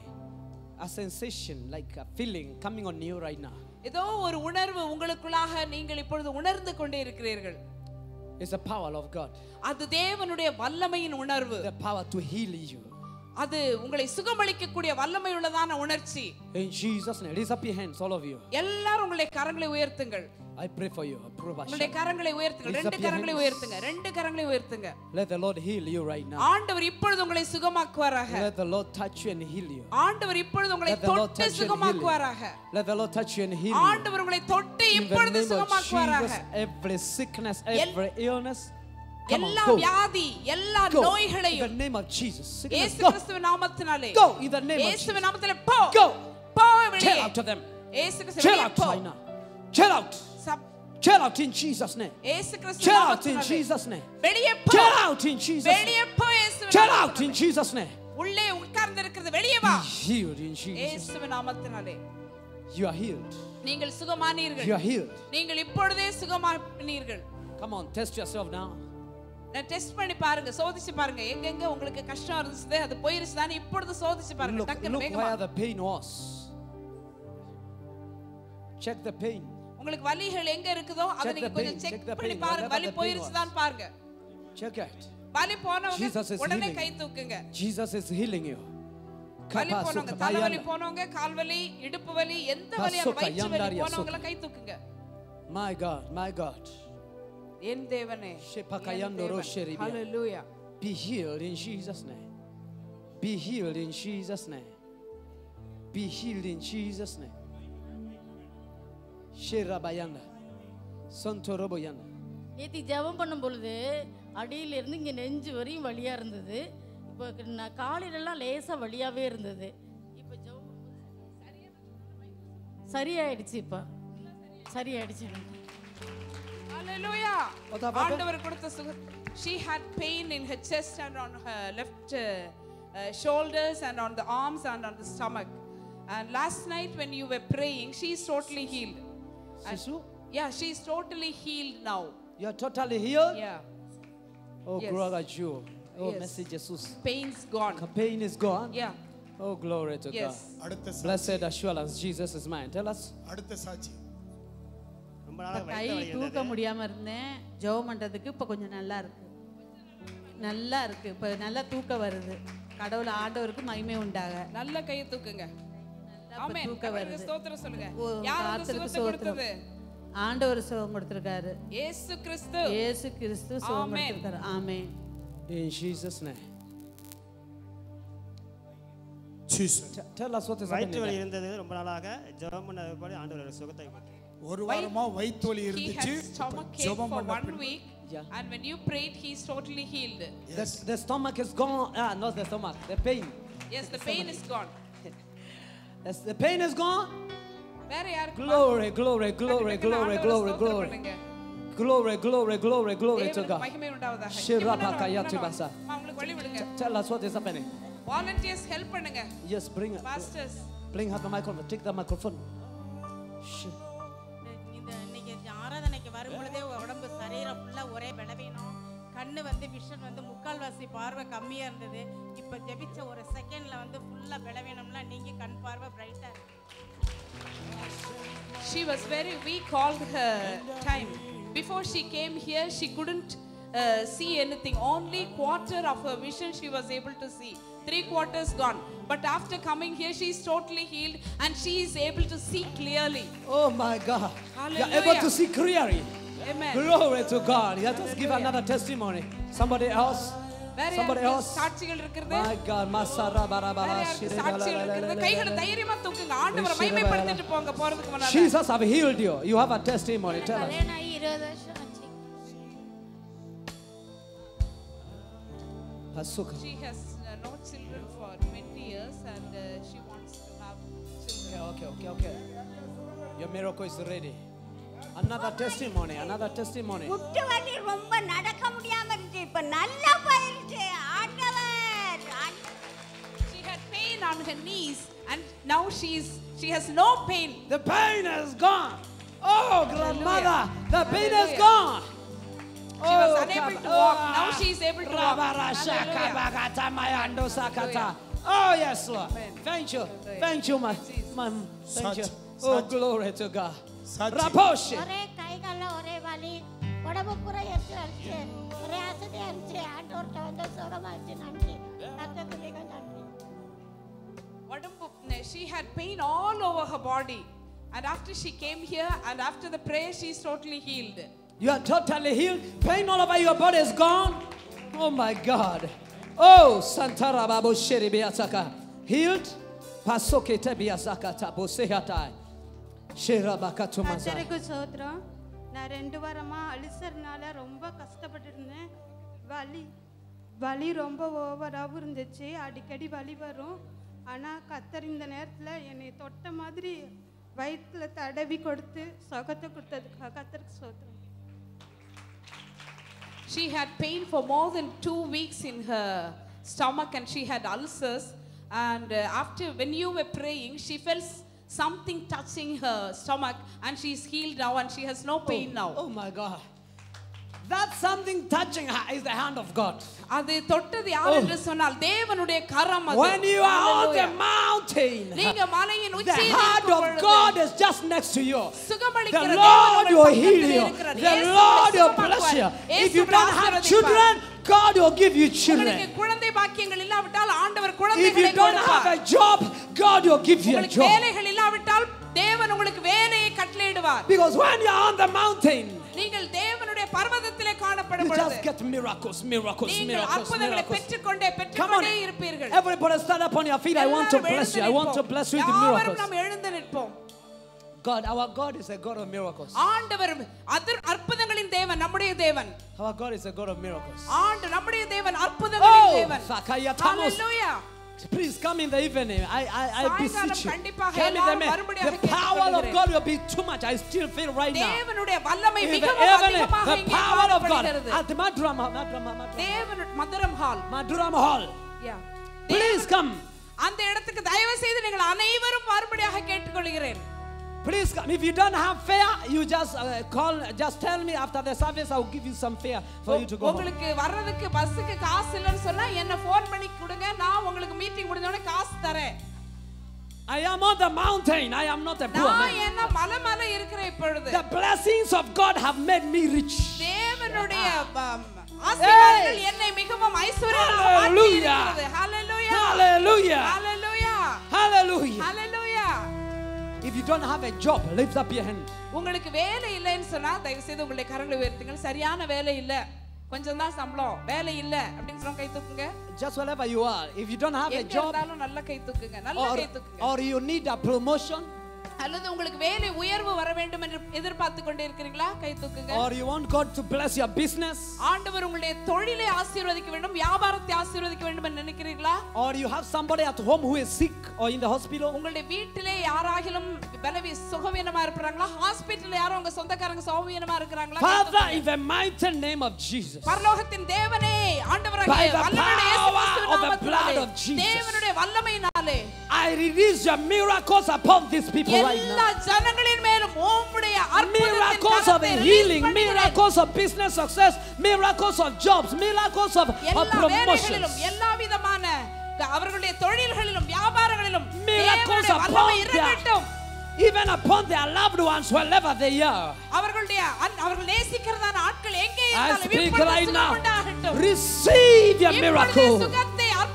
Speaker 4: a sensation, like a feeling coming on you right now.
Speaker 2: ஏதோ ஒரு உணர்வு உங்களுக்குள்ளாக நீங்கள் இப்பொழுது உணர்ந்து கொண்டே இருக்கிறீர்கள்
Speaker 4: It's the power of God,
Speaker 2: அது தேவனுடைய வல்லமையின் உணர்வு
Speaker 4: the power to heal you.
Speaker 2: அது உங்களை சுகமளிக்கக்கூடிய வல்லமை உள்ளதான உணர்ச்சி
Speaker 4: In Jesus' name, raise up your hands, all of you.
Speaker 2: எல்லாரும் உங்களுடைய கரங்களை உயர்த்துங்கள்
Speaker 4: I pray for you. Approve us.
Speaker 2: உங்களுடைய கரங்களை உயர்த்துங்கள்
Speaker 4: Raise
Speaker 2: ரெண்டு
Speaker 4: up your
Speaker 2: கரங்களை
Speaker 4: hands.
Speaker 2: உயர்த்துங்க ரெண்டு கரங்களை உயர்த்துங்க
Speaker 4: Let the Lord heal you right now.
Speaker 2: ஆண்டவர் இப்பொழுது உங்களை சுகமாக்குவாராக
Speaker 4: Let the Lord touch you and heal you.
Speaker 2: ஆண்டவர் இப்பொழுது உங்களை
Speaker 4: Let the Lord
Speaker 2: தொட்டு
Speaker 4: touch you and heal
Speaker 2: சுகமாக்குவாராக
Speaker 4: you. Let the Lord touch you and heal you.
Speaker 2: ஆண்டவர் உங்களை தொட்டு
Speaker 4: In the
Speaker 2: இப்பொழுது
Speaker 4: name of
Speaker 2: சுகமாக்குவாராக
Speaker 4: Jesus, every sickness,
Speaker 2: L-
Speaker 4: every illness, come on,
Speaker 2: எல்லா
Speaker 4: go.
Speaker 2: வியாதி எல்லா
Speaker 4: Go. In the
Speaker 2: நோய்களையும்
Speaker 4: name of Jesus. Sickness,
Speaker 2: இயேசு
Speaker 4: go.
Speaker 2: கிறிஸ்துவின் நாமத்தினாலே
Speaker 4: Go. In the name of
Speaker 2: இயேசுவின்
Speaker 4: Jesus.
Speaker 2: நாமத்திலே போ
Speaker 4: Go.
Speaker 2: போ
Speaker 4: Chill
Speaker 2: வெளியே
Speaker 4: out to them.
Speaker 2: இயேசு கிறிஸ்து
Speaker 4: Chill
Speaker 2: வெளியே
Speaker 4: out
Speaker 2: போ
Speaker 4: right now. Chill out.
Speaker 2: Sub-
Speaker 4: Chill out in Jesus' name.
Speaker 2: இயேசு கிறிஸ்து
Speaker 4: Chill out in
Speaker 2: நாமத்தினாலே
Speaker 4: Jesus' name.
Speaker 2: வெளியே போ
Speaker 4: Chill out in Jesus' name.
Speaker 2: வெளியே போ இயேசுவின்
Speaker 4: Chill out
Speaker 2: நாமத்தினாலே.
Speaker 4: in Jesus' name.
Speaker 2: உள்ளே உட்கார்ந்து இருக்கிறது வெளியே
Speaker 4: Be
Speaker 2: வா
Speaker 4: healed in Jesus' name.
Speaker 2: இயேசுவின் நாமத்தினாலே
Speaker 4: You are healed.
Speaker 2: நீங்கள் சுகமானீர்கள்
Speaker 4: You are healed.
Speaker 2: நீங்கள் இப்பொழுதே சுகமானீர்கள்
Speaker 4: Come on, test yourself now.
Speaker 2: நான் டெஸ்ட் பண்ணி பாருங்க சோதிச்சு பாருங்க எங்கெங்க உங்களுக்கு கஷ்டம் இருந்துச்சு அது போயிருச்சுதானே இப்பொழுது சோதிச்சு பாருங்க
Speaker 4: Look,
Speaker 2: டக்குன்னு
Speaker 4: look
Speaker 2: வேகமா
Speaker 4: where the pain was. Check the pain.
Speaker 2: உங்களுக்கு வலிகள் எங்க இருக்குதோ அதை
Speaker 4: Check
Speaker 2: நீங்க
Speaker 4: the
Speaker 2: கொஞ்சம்
Speaker 4: pain,
Speaker 2: செக்
Speaker 4: check the
Speaker 2: பண்ணி
Speaker 4: pain,
Speaker 2: பாருங்க
Speaker 4: wherever
Speaker 2: வலி
Speaker 4: the pain
Speaker 2: போயிருச்சுதான் பாருங்க
Speaker 4: Check it.
Speaker 2: வலி போனவங்க
Speaker 4: Jesus is
Speaker 2: உடனே
Speaker 4: healing.
Speaker 2: கை தூக்குங்க
Speaker 4: Jesus is healing you.
Speaker 2: வலி
Speaker 4: Kapa
Speaker 2: போனவங்க
Speaker 4: suka
Speaker 2: தலைவலி
Speaker 4: bayana.
Speaker 2: போனவங்க கால் வலி இடுப்பு வலி எந்த வலி
Speaker 4: Pasuka
Speaker 2: வயிற்று வலி
Speaker 4: yandaria
Speaker 2: போனவங்க
Speaker 4: suka.
Speaker 2: கை தூக்குங்க
Speaker 4: My God, my God.
Speaker 2: என் தேவனே
Speaker 4: Shepakayando rosheribia.
Speaker 2: Hallelujah
Speaker 4: Be healed in Jesus' name. Be healed in Jesus' name. Be healed in Jesus' name. Sherabayanda. Santoroboyanda.
Speaker 5: நேத்தி ஜெபம் பண்ணும் பொழுது அடியிலிருந்து இங்கே நெஞ்சு வரையும் வலியா இருந்தது இப்போ நான் காலையிலலாம் லேசாக வலியாவே இருந்தது இப்போ ஜெபம் சரியாயிடுச்சு இப்போ சரியாயிடுச்சு
Speaker 2: Hallelujah. ஆண்டவர் கொடுத்த சுகம் she had pain in her chest and on her left uh, uh, shoulders and on the arms and on the stomach and last night when you were praying she is totally healed
Speaker 4: Sisu,
Speaker 2: yeah she is totally healed now
Speaker 4: you are totally healed.
Speaker 2: yeah
Speaker 4: Oh,
Speaker 2: Yes.
Speaker 4: glory to you. Oh,
Speaker 2: Yes.
Speaker 4: merci Jesus.
Speaker 2: pain's gone
Speaker 4: The pain is gone.
Speaker 2: yeah
Speaker 4: Oh, glory to
Speaker 2: yes
Speaker 4: God.
Speaker 3: அடுத்த சா-
Speaker 4: Blessed assurance, Jesus is mine. Tell us.
Speaker 3: அடுத்த சாட்சி
Speaker 6: ரொம்ப நாளாக
Speaker 7: கை
Speaker 6: வயிற்று வலி
Speaker 7: தூக்க
Speaker 6: இருந்தது
Speaker 7: முடியாம இருந்தேன் ஜெபம் பண்றதுக்கு இப்ப கொஞ்சம் நல்லா இருக்கு நல்லா இருக்கு இப்ப நல்லா தூக்கம் வருது கடவுள் ஆண்டவருக்கு மகிமை உண்டாக
Speaker 2: நல்ல கையை தூக்குங்க
Speaker 7: இப்ப
Speaker 2: ஆமென்
Speaker 7: தூக்கம்
Speaker 2: கர்த்தருக்கு
Speaker 7: வருது.
Speaker 2: ஸ்தோத்திரம் சொல்லுங்க
Speaker 7: ஓ,
Speaker 2: யார் அந்த
Speaker 7: கர்த்தருக்கு
Speaker 2: சுகத்தை
Speaker 7: ஸ்தோத்திரம்.
Speaker 2: கொடுத்தது
Speaker 7: ஆண்டவர் சுகம் கொடுத்திருக்காரு
Speaker 2: இயேசு கிறிஸ்து
Speaker 7: இயேசு கிறிஸ்து சுகம். கொடுத்திருக்காரு ஆமென்
Speaker 4: In Jesus' name.
Speaker 3: Jesus.
Speaker 4: T- tell us what is
Speaker 6: வயிற்று வலி
Speaker 4: happening.
Speaker 6: இருந்தது ரொம்ப நாளாக ஜெபம் ஆண்டவர் சுகத்தை கொடுத்தார்.
Speaker 3: ஒரு வாரமா வயிற்று வலி
Speaker 2: he
Speaker 3: இருந்துச்சு ஜெபம்
Speaker 2: for
Speaker 3: பண்ண
Speaker 2: one
Speaker 3: bin
Speaker 2: week
Speaker 4: Yeah.
Speaker 2: and when you prayed he's totally healed
Speaker 4: The, the stomach is gone. Ah, not the stomach. The pain.
Speaker 2: yes the pain is gone
Speaker 4: Yes, the pain is gone.
Speaker 2: வேற யாருக்கு
Speaker 4: Glory, glory, glory,
Speaker 2: டக்கு டக்குன்னு
Speaker 4: glory,
Speaker 2: ஆண்டவரை
Speaker 4: glory,
Speaker 2: ஸ்தோத்திரம்
Speaker 4: glory.
Speaker 2: பண்ணுங்க.
Speaker 4: Glory, glory, glory, glory to
Speaker 2: தேவனுக்கு
Speaker 4: God.
Speaker 2: மகிமை உண்டாவதாக. இங்க
Speaker 4: Shirapa
Speaker 2: முன்னாடி வாங்க,
Speaker 4: kayati
Speaker 2: முன்னாடி
Speaker 4: basa.
Speaker 2: வாங்க. அம்மா, உங்களுக்கு வழி விடுங்க
Speaker 4: Tell us what is happening.
Speaker 2: Volunteers help பண்ணுங்க
Speaker 4: Yes, bring
Speaker 2: pastors
Speaker 4: bring her the microphone. Take the microphone. Sh-
Speaker 8: இந்த இன்னைக்கு ஆராதனைக்கு வரும் பொழுதே உடம்பு சரீரம் ஃபுல்லாக ஒரே பலவீனம் கண்ணு வந்து விஷன் வந்து முக்கால்வாசி பார்வை கம்மியாக இருந்தது இப்போ ஜெபிச்ச ஒரு செகண்டில் வந்து ஃபுல்லாக பலவீனம்லாம் நீங்கி கண் பார்வை பிரைட்டாக இருக்கு
Speaker 2: she was very weak all her time before she came here she couldn't uh, see anything only quarter of her vision she was able to see three quarters gone but after coming here she is totally healed and she is able to see clearly
Speaker 4: Oh my God. You're able
Speaker 2: Hallelujah.
Speaker 4: to see clearly.
Speaker 2: amen
Speaker 4: Glory to God. Let us give another testimony. Somebody else.
Speaker 2: வேற
Speaker 4: Somebody
Speaker 2: யாருக்கு
Speaker 4: else.
Speaker 2: சாட்சிகள் இருக்கிறது
Speaker 4: My God. Masara bara
Speaker 2: வேற
Speaker 4: bara
Speaker 2: யாருக்கு
Speaker 4: shiri
Speaker 2: சாட்சிகள்
Speaker 4: bara
Speaker 2: இருக்கிறது
Speaker 4: bara
Speaker 2: கைகளை
Speaker 4: bara.
Speaker 2: தைரியமா தூக்குங்க ஆண்டவரை
Speaker 4: Shiri bara
Speaker 2: மைமைப்படுத்திட்டு போங்க போறதுக்கு முன்னாடி
Speaker 4: Jesus have healed you. You have a testimony. Tell us.
Speaker 5: கல்யாணம் ஆகி இருபது வருஷம் ஆச்சு
Speaker 4: Hasuka.
Speaker 2: she has uh, no children for 20 years and uh, she wants to have children
Speaker 4: Okay, okay, okay, okay. Your miracle is ready. Another testimony. Another testimony.
Speaker 9: முட்டு வலி ரொம்ப நடக்க முடியாம இருந்துச்சு இப்ப நல்லா போயிருச்சு ஆண்டவர் ஆண்ட-
Speaker 2: She had pain on on her knees and now she's she has no pain.
Speaker 4: The pain is gone. Oh, grandmother, the pain is
Speaker 2: Hallelujah.
Speaker 4: gone.
Speaker 2: She was unable to walk. Now she is able to walk.
Speaker 4: Rabarashaka
Speaker 2: Hallelujah.
Speaker 4: bagata mayando sakata. Oh, yes, Lord. Thank you. Thank you, my, my thank you.
Speaker 3: Such-
Speaker 4: Oh,
Speaker 3: such-
Speaker 4: glory to God.
Speaker 2: She had pain all over her body. And after she came here and after the prayer, she's totally healed.
Speaker 4: You are totally healed. Pain all over your body is gone. Oh my God. Oh, Santara Babo Sheri Healed. Pasokete Biasakata Bosehatai.
Speaker 10: கர்த்தருக்கு சோத்திரம் நான் ரெண்டு வாரமா அல்சர்னால ரொம்ப கஷ்டப்பட்டு இருந்தேன் வலி வலி ரொம்ப ஓவராகவும் இருந்துச்சு அடிக்கடி வலி வரும் ஆனால் கத்தர் இந்த நேரத்தில் என்னை தொட்ட மாதிரி வயிற்றுல தடவி கொடுத்து சுகத்தை கொடுத்ததுக்காக கத்தருக்கு சோத்திரம்
Speaker 2: She had pain for more than two weeks in her stomach and she had ulcers. And uh, after, when you were praying, she felt something touching her stomach and she's healed now and she has no oh, pain now.
Speaker 4: Oh my God. That something touching her is the hand of God.
Speaker 2: அது தொட்டது யார்
Speaker 4: Oh.
Speaker 2: என்று சொன்னால் தேவனுடைய கரம் அது.
Speaker 4: When you are on the
Speaker 2: Hallelujah.
Speaker 4: mountain,
Speaker 2: நீங்க மலையின்
Speaker 4: the
Speaker 2: உச்சியில்
Speaker 4: hand
Speaker 2: இருக்கும்
Speaker 4: of
Speaker 2: பொழுது
Speaker 4: God is just next to you.
Speaker 2: சுகமளிக்கிற
Speaker 4: The
Speaker 2: தேவன்
Speaker 4: Lord
Speaker 2: உங்கள்
Speaker 4: will
Speaker 2: பக்கத்தில்
Speaker 4: heal you.
Speaker 2: இருக்கிறார்.
Speaker 4: The
Speaker 2: இயேசு
Speaker 4: Lord
Speaker 2: உங்களை
Speaker 4: will bless you.
Speaker 2: சுகமாக்குவார்.
Speaker 4: If
Speaker 2: இயேசு
Speaker 4: you
Speaker 2: உங்களை
Speaker 4: don't have
Speaker 2: ஆசீர்வதிப்பார்.
Speaker 4: children, God will give you
Speaker 2: உங்களுக்கு
Speaker 4: children.
Speaker 2: குழந்தை பாக்கியங்கள் இல்லாவிட்டால் ஆண்டவர்
Speaker 4: If
Speaker 2: குழந்தைகளை
Speaker 4: you don't have
Speaker 2: கொடுப்பார்
Speaker 4: a job, God will give you a
Speaker 2: உங்களுக்கு
Speaker 4: job.
Speaker 2: வேலைகள் இல்லாவிட்டால் தேவன் உங்களுக்கு வேலையை கட்டளையிடுவார்
Speaker 4: Because when you're on the mountain,
Speaker 2: நீங்கள் தேவனுடைய பர்வதத்திலே காணப்படும்
Speaker 4: you
Speaker 2: பொழுது
Speaker 4: just get miracles, miracles,
Speaker 2: நீங்கள்
Speaker 4: miracles,
Speaker 2: அற்புதங்களை
Speaker 4: miracles.
Speaker 2: பெற்றுக்கொண்டே
Speaker 4: Come on.
Speaker 2: பெற்றுக்கொண்டே இருப்பீர்கள்
Speaker 4: Everybody stand up on your feet. I want to
Speaker 2: எல்லாரும்
Speaker 4: bless you.
Speaker 2: எழுந்து
Speaker 4: I want to
Speaker 2: நிற்போம்.
Speaker 4: bless you with the
Speaker 2: யாவரும்
Speaker 4: miracles.
Speaker 2: நாம் எழுந்து நிற்போம்
Speaker 4: God, our God is a God of miracles.
Speaker 2: ஆண்டவர் அதர் அற்புதங்களின் தேவன் நம்முடைய தேவன்
Speaker 4: Our God is a God of miracles.
Speaker 2: ஆண்டு நம்முடைய தேவன் அற்புதங்களின்
Speaker 4: Oh,
Speaker 2: தேவன்
Speaker 4: Sakaya Tamos.
Speaker 2: Hallelujah.
Speaker 4: Please come in the evening. I, I, I beseech you. Come in the evening. The power of. God will be too much. I still feel right now. In the evening, the power of God at the
Speaker 2: தேவன் மதுரம் hall
Speaker 4: Madrama Hall.
Speaker 2: Yeah.
Speaker 4: Please come.
Speaker 2: அந்த இடத்துக்கு தயவு செய்து நீங்கள் அனைவரும் வரும்படியாக கேட்டுக்கொள்கிறேன்
Speaker 4: Please come. If you don't have fare, you just uh, call, just tell me after the service, I will give you some fare for you to go home.
Speaker 2: உங்களுக்கு வர்றதுக்கு பஸ்ஸுக்கு காசு இல்லைன்னு சொன்னா என்ன ஃபோன் பண்ணி கொடுங்க நான் உங்களுக்கு மீட்டிங் முடிஞ்ச உடனே காசு தரேன்
Speaker 4: I am on the mountain. I am not a poor
Speaker 2: நான்
Speaker 4: man.
Speaker 2: என்ன மலை மலை இருக்கிற இப்பொழுது
Speaker 4: The blessings of God have made me rich.
Speaker 2: தேவனுடைய பம், ஆசீர்வாதங்கள் என்னை மிகவும் ஐஸ்வர்யமாக மாற்றி
Speaker 4: Hallelujah.
Speaker 2: இருக்கிறது. Hallelujah.
Speaker 4: Hallelujah.
Speaker 2: Hallelujah.
Speaker 4: Hallelujah.
Speaker 2: Hallelujah.
Speaker 4: If you don't have a job, lift up your hand.
Speaker 2: உங்களுக்கு வேலை இல்லைன்னு சொன்னா தயவு செய்து உங்களுடைய கரங்களை உயர்த்துங்கள். சரியான வேலை இல்ல. கொஞ்சம் தான் சம்பளம். வேலை இல்ல அப்படின்னு சொன்னா கை தூக்குங்க.
Speaker 4: Just wherever you are. If you don't have a job
Speaker 2: இருந்தாலும் நல்ல கை தூக்குங்க. நல்ல கை தூக்குங்க.
Speaker 4: or you need a promotion
Speaker 2: அல்லது உங்களுக்கு வேலை உயர்வு வர வேண்டும் என்று எதிர்பார்த்து கொண்டே இருக்கிறீங்களா கை தூக்குங்க
Speaker 4: or you want God to bless your business
Speaker 2: ஆண்டவர் உங்களுடைய தொழிலை ஆசீர்வதிக்க வேண்டும் வியாபாரத்தை ஆசீர்வதிக்க வேண்டும் என்று நினைக்கிறீர்களா
Speaker 4: or you have somebody at home who is sick or in the hospital
Speaker 2: உங்களுடைய வீட்டிலே யாராகிலும் பலவி சுகவீனமா இருக்கிறாங்களா ஹாஸ்பிட்டல்ல யாரும் உங்க சொந்தக்காரங்க சுகவீனமா இருக்கிறாங்களா கை
Speaker 4: Father
Speaker 2: தூக்குங்க.
Speaker 4: in the mighty name of Jesus
Speaker 2: பரலோகத்தின் தேவனே ஆண்டவராகிய
Speaker 4: By the
Speaker 2: வல்லமையுடைய இயேசு
Speaker 4: power
Speaker 2: கிறிஸ்துவின்
Speaker 4: of the
Speaker 2: நாமத்தினாலே,
Speaker 4: blood of Jesus.
Speaker 2: தேவனுடைய வல்லமையினாலே
Speaker 4: I release your miracles upon these people right
Speaker 2: எல்லா
Speaker 4: now
Speaker 2: ஜனங்களின் மேலும் உம்முடைய அற்புதத்தின்
Speaker 4: miracles of
Speaker 2: கரத்தை release
Speaker 4: healing
Speaker 2: பண்ணுகிறேன்.
Speaker 4: miracles of business success miracles of jobs miracles of, of
Speaker 2: எல்லா
Speaker 4: promotions
Speaker 2: வேலைகளிலும் எல்லா விதமான அவர்களுடைய தொழில்களிலும் வியாபாரங்களிலும்
Speaker 4: miracles
Speaker 2: தேவனுடைய வல்லமை
Speaker 4: upon their,
Speaker 2: இறங்கட்டும்
Speaker 4: even upon their loved ones wherever they are
Speaker 2: அவர்களுடைய அன்- அவர்கள் நேசிக்கிறதான ஆட்கள் எங்கே
Speaker 4: I
Speaker 2: இருந்தாலும்
Speaker 4: speak
Speaker 2: இப்பொழுது
Speaker 4: right
Speaker 2: சுகம்
Speaker 4: now.
Speaker 2: உண்டாகட்டும்.
Speaker 4: Receive your
Speaker 2: இப்பொழுதே
Speaker 4: miracle.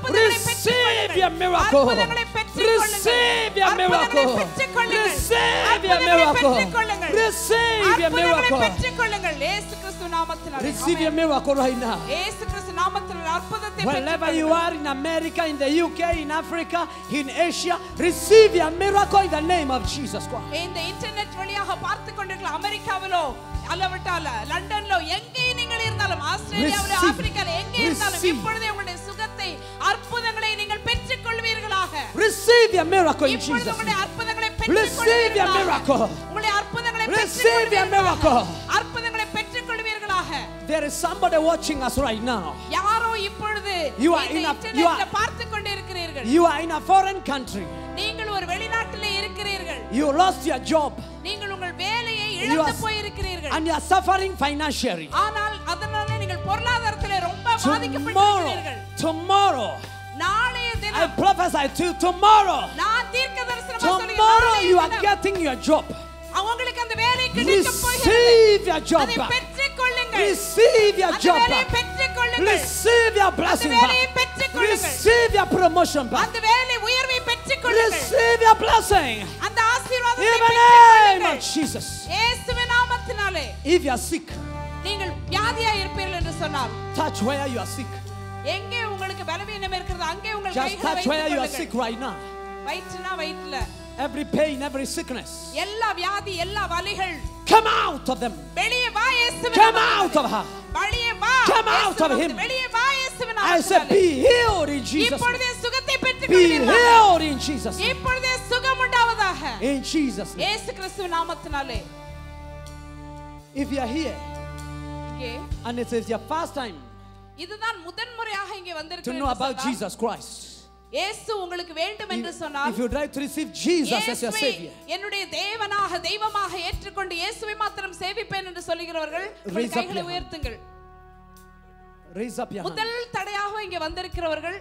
Speaker 2: சுகத்தை, அற்புதங்களை
Speaker 4: Receive
Speaker 2: பெற்றுக்கொள்ளுங்கள்.
Speaker 4: your miracle.
Speaker 2: அற்புதங்களை பெற்றுக்கொள்ளுங்கள்.
Speaker 4: Receive your
Speaker 2: அற்புதங்களை
Speaker 4: miracle.
Speaker 2: பெற்றுக்கொள்ளுங்கள்.
Speaker 4: Receive your
Speaker 2: அற்புதங்களை
Speaker 4: miracle.
Speaker 2: பெற்றுக்கொள்ளுங்கள்.
Speaker 4: Receive your
Speaker 2: அற்புதங்களை
Speaker 4: miracle.
Speaker 2: பெற்றுக்கொள்ளுங்கள். இயேசு கிறிஸ்து நாமத்தினாலே.
Speaker 4: Receive your
Speaker 2: amen.
Speaker 4: miracle right now.
Speaker 2: இயேசு கிறிஸ்து நாமத்தினாலே அற்புதத்தை
Speaker 4: Wherever you
Speaker 2: பெற்றுக்கொள்ளுங்கள்.
Speaker 4: are in America, in the UK, in Africa, in Asia, receive your miracle in the name of Jesus Christ.
Speaker 2: இந்த இன்டர்நெட் வழியாக பார்த்து கொண்டிருக்கலாம் அமெரிக்காவிலோ அல்லவிட்டால லண்டன்லோ எங்கே நீங்கள் இருந்தாலும் ஆஸ்திரேலியாவிலோ
Speaker 4: Receive.
Speaker 2: ஆப்பிரிக்கால எங்கே இருந்தாலும்
Speaker 4: Receive.
Speaker 2: இப்பொழுதே உங்களுடைய சுகத்தை அற்புதங்களை நீங்கள் பெற்றுக் கொள்வீர்களாக
Speaker 4: Receive your miracle in
Speaker 2: இப்பொழுது
Speaker 4: Jesus'
Speaker 2: உங்களுடைய
Speaker 4: name.
Speaker 2: அற்புதங்களை
Speaker 4: Receive your miracle.
Speaker 2: உங்களுடைய அற்புதங்களை
Speaker 4: Receive your
Speaker 2: பெற்றுக்கொள்வீர்களாக.
Speaker 4: miracle.
Speaker 2: அற்புதங்களை பெற்றுக்கொள்வீர்களாக
Speaker 4: There is somebody watching us right now.
Speaker 2: யாரோ இப்பொழுது
Speaker 4: You are
Speaker 2: இந்த
Speaker 4: in a- you
Speaker 2: இன்டர்நெட்ல
Speaker 4: are-
Speaker 2: பார்த்து கொண்டிருக்கிறீர்கள் இருக்கிறீர்கள்
Speaker 4: You are in a foreign country.
Speaker 2: நீங்கள் ஒரு வெளிநாட்டிலே இருக்கிறீர்கள்
Speaker 4: You lost your job.
Speaker 2: நீங்கள் உங்கள் வேலையை
Speaker 4: You
Speaker 2: இழந்து
Speaker 4: are-
Speaker 2: போயிருக்கிறீர்கள்
Speaker 4: And you are suffering financially.
Speaker 2: ஆனால் அதனால நீங்கள் பொருளாதாரத்திலே ரொம்ப
Speaker 4: Tomorrow,
Speaker 2: பாதிக்கப்பட்டிருக்கிறீர்கள்
Speaker 4: tomorrow,
Speaker 2: நாளைய
Speaker 4: I
Speaker 2: தினம்
Speaker 4: prophesy to you, tomorrow,
Speaker 2: நான் தீர்க்க தரிசனமா சொல்லுகிறேன்
Speaker 4: tomorrow
Speaker 2: நாளைய
Speaker 4: you are
Speaker 2: தினம்
Speaker 4: getting your job.
Speaker 2: உங்களுக்கு அந்த வேலை கிடைக்க போகிறது
Speaker 4: Receive your job
Speaker 2: அதை
Speaker 4: back.
Speaker 2: பெற்றுக் கொள்ளுங்கள்
Speaker 4: Receive your
Speaker 2: அந்த
Speaker 4: job
Speaker 2: வேலையை
Speaker 4: back.
Speaker 2: பெற்றுக் கொள்ளுங்கள்
Speaker 4: Receive your blessing
Speaker 2: அந்த வேலையை
Speaker 4: back.
Speaker 2: பெற்றுக் கொள்ளுங்கள்
Speaker 4: Receive your promotion back.
Speaker 2: அந்த வேலை உயர்வை பெற்றுக் கொள்ளுங்கள்
Speaker 4: Receive your blessing.
Speaker 2: அந்த ஆசீர்வாதத்தை
Speaker 4: In the
Speaker 2: பெற்றுக்
Speaker 4: name of
Speaker 2: கொள்ளுங்கள்
Speaker 4: Jesus.
Speaker 2: இயேசுவின் நாமத்தினாலே
Speaker 4: If you are sick,
Speaker 2: நீங்கள் வியாதியா இருப்பீர்கள் என்று சொன்னால்
Speaker 4: touch where you are sick.
Speaker 2: எங்கே உங்களுக்கு பலவீனம் இருக்கிறது அங்கே உங்கள்
Speaker 4: Just
Speaker 2: கைகளை
Speaker 4: touch
Speaker 2: வைத்துக்
Speaker 4: where you are
Speaker 2: கொள்ளுங்கள்
Speaker 4: sick right now.
Speaker 2: வயிற்றுனா வயிற்றுல
Speaker 4: Every pain, every sickness.
Speaker 2: எல்லா வியாதி எல்லா வலிகள்
Speaker 4: Come out of them.
Speaker 2: வெளியே வா இயேசுவின்
Speaker 4: Come
Speaker 2: நாமத்தினாலே.
Speaker 4: out of her.
Speaker 2: வெளியே வா
Speaker 4: Come out
Speaker 2: இயேசுவின்
Speaker 4: of him.
Speaker 2: நாமத்தினாலே. வெளியே வா இயேசுவின்
Speaker 4: I say,
Speaker 2: நாமத்தினாலே.
Speaker 4: be healed in Jesus' name.
Speaker 2: இப்பொழுதே சுகத்தை பெற்றுக்
Speaker 4: Be
Speaker 2: கொள்வீர்களாக.
Speaker 4: healed in Jesus' name.
Speaker 2: இப்பொழுதே சுகம் உண்டாவதாக
Speaker 4: In Jesus' name.
Speaker 2: இயேசு கிறிஸ்துவின் நாமத்தினாலே
Speaker 4: If you are here
Speaker 2: இங்கே
Speaker 4: and it is your first time
Speaker 2: இதுதான் முதன்முறையாக இங்கே
Speaker 4: to
Speaker 2: வந்திருக்கிறேன்
Speaker 4: know
Speaker 2: என்று
Speaker 4: about Jesus Christ,
Speaker 2: இயேசு உங்களுக்கு வேண்டும் என்று சொன்னால்
Speaker 4: if you'd like to receive Jesus as your Savior,
Speaker 2: என்னுடைய தேவனாக தெய்வமாக ஏற்றுக்கொண்டு இயேசுவை மாத்திரம் சேவிப்பேன் என்று சொல்லுகிறவர்கள் உங்கள் கைகளை. உயர்த்துங்கள்
Speaker 4: raise up your.
Speaker 2: முதல் தடையாக இங்கே வந்திருக்கிறவர்கள்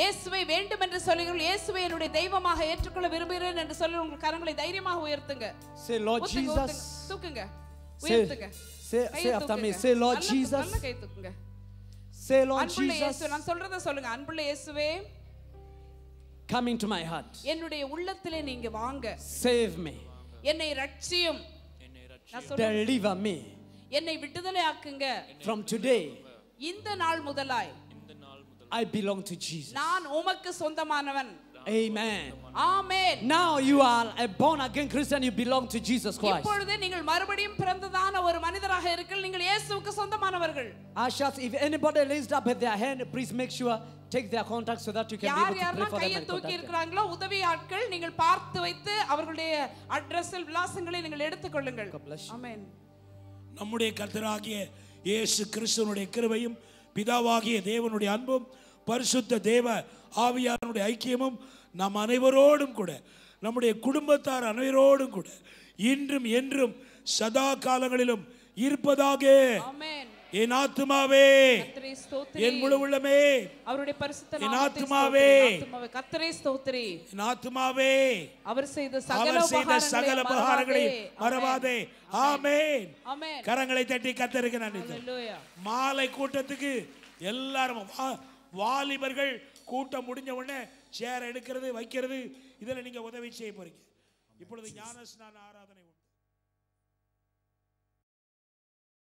Speaker 2: இயேசுவை வேண்டும் என்று சொல்லுகிறவர்கள் இயேசுவை என்னுடைய தெய்வமாக ஏற்றுக்கொள்ள விரும்புகிறேன் என்று சொல்லி உங்கள் கரங்களை தைரியமாக உயர்த்துங்க
Speaker 4: Say, Lord. Jesus.
Speaker 2: தூக்குங்க உயர்த்துங்க
Speaker 4: say-
Speaker 2: கையை
Speaker 4: say after me.
Speaker 2: தூக்குங்க.
Speaker 4: Say, Lord
Speaker 2: நல்ல-
Speaker 4: Jesus.
Speaker 2: நல்ல கை தூக்குங்க
Speaker 4: Say, Lord
Speaker 2: அன்புள்ள
Speaker 4: Jesus,
Speaker 2: இயேசு நான் சொல்றத சொல்லுங்க அன்புள்ள இயேசுவே
Speaker 4: come into my heart.
Speaker 2: என்னுடைய உள்ளத்திலே நீங்க வாங்க
Speaker 4: Save me.
Speaker 2: என்னை ரட்சியும் நான் சொல்றேன்
Speaker 4: Deliver me.
Speaker 2: என்னை விடுதலை ஆக்குங்க
Speaker 4: From today,
Speaker 2: இந்த நாள் முதலாய்
Speaker 4: I belong to Jesus.
Speaker 2: நான் உமக்கு சொந்தமானவன்
Speaker 4: Amen.
Speaker 2: Amen
Speaker 4: Now you are a born again Christian, you belong to Jesus Christ.
Speaker 2: இப்பொழுது நீங்கள் மறுபடியும் பிறந்ததான ஒரு மனிதராக இருக்கீர்கள் நீங்கள் இயேசுவுக்கு சொந்தமானவர்கள்.
Speaker 4: Ushers, if anybody raised up their hand, please make sure take their contact so that you can be
Speaker 2: யார்
Speaker 4: able to pray
Speaker 2: யாரெல்லாம் கையை தூக்கி. இருக்கிறாங்களோ உதவி ஆட்கள் நீங்கள் பார்த்து வைத்து அவர்களுடைய அட்ரஸில் விலாசங்களை நீங்கள் எடுத்துக்கொள்ளுங்கள் ஆமென்
Speaker 1: நம்முடைய கர்த்தராகிய இயேசு கிறிஸ்துவனுடைய கிருபையும் பிதாவாகிய தேவனுடைய அன்பும் பரிசுத்த தேவ ஆவியானுடைய ஐக்கியமும் நம் அனைவரோடும் கூட நம்முடைய குடும்பத்தார் அனைவரோடும் கூட இன்றும் என்றும் சதா காலங்களிலும் இருப்பதாக. என் ஆத்துமாவே. என் முழு உள்ளமே.
Speaker 2: அவருடைய பரிசுத்த
Speaker 1: என் ஆத்துமாவே. என் ஆத்துமாவே.
Speaker 2: அவர் செய்த சகல
Speaker 1: அவர் செய்த சகல உபகாரங்களை மறவாதே. ஆமென். கரங்களை தட்டி கத்தருக்கு நன்றி மாலை கூட்டத்துக்கு எல்லாரும் வாலிபர்கள் கூட்டம் முடிஞ்ச உடனே சேர் எடுக்கிறது வைக்கிறது இதில் நீங்க உதவி செய்ய போறீங்க. இப்பொழுது ஞானஸ்நான ஆரா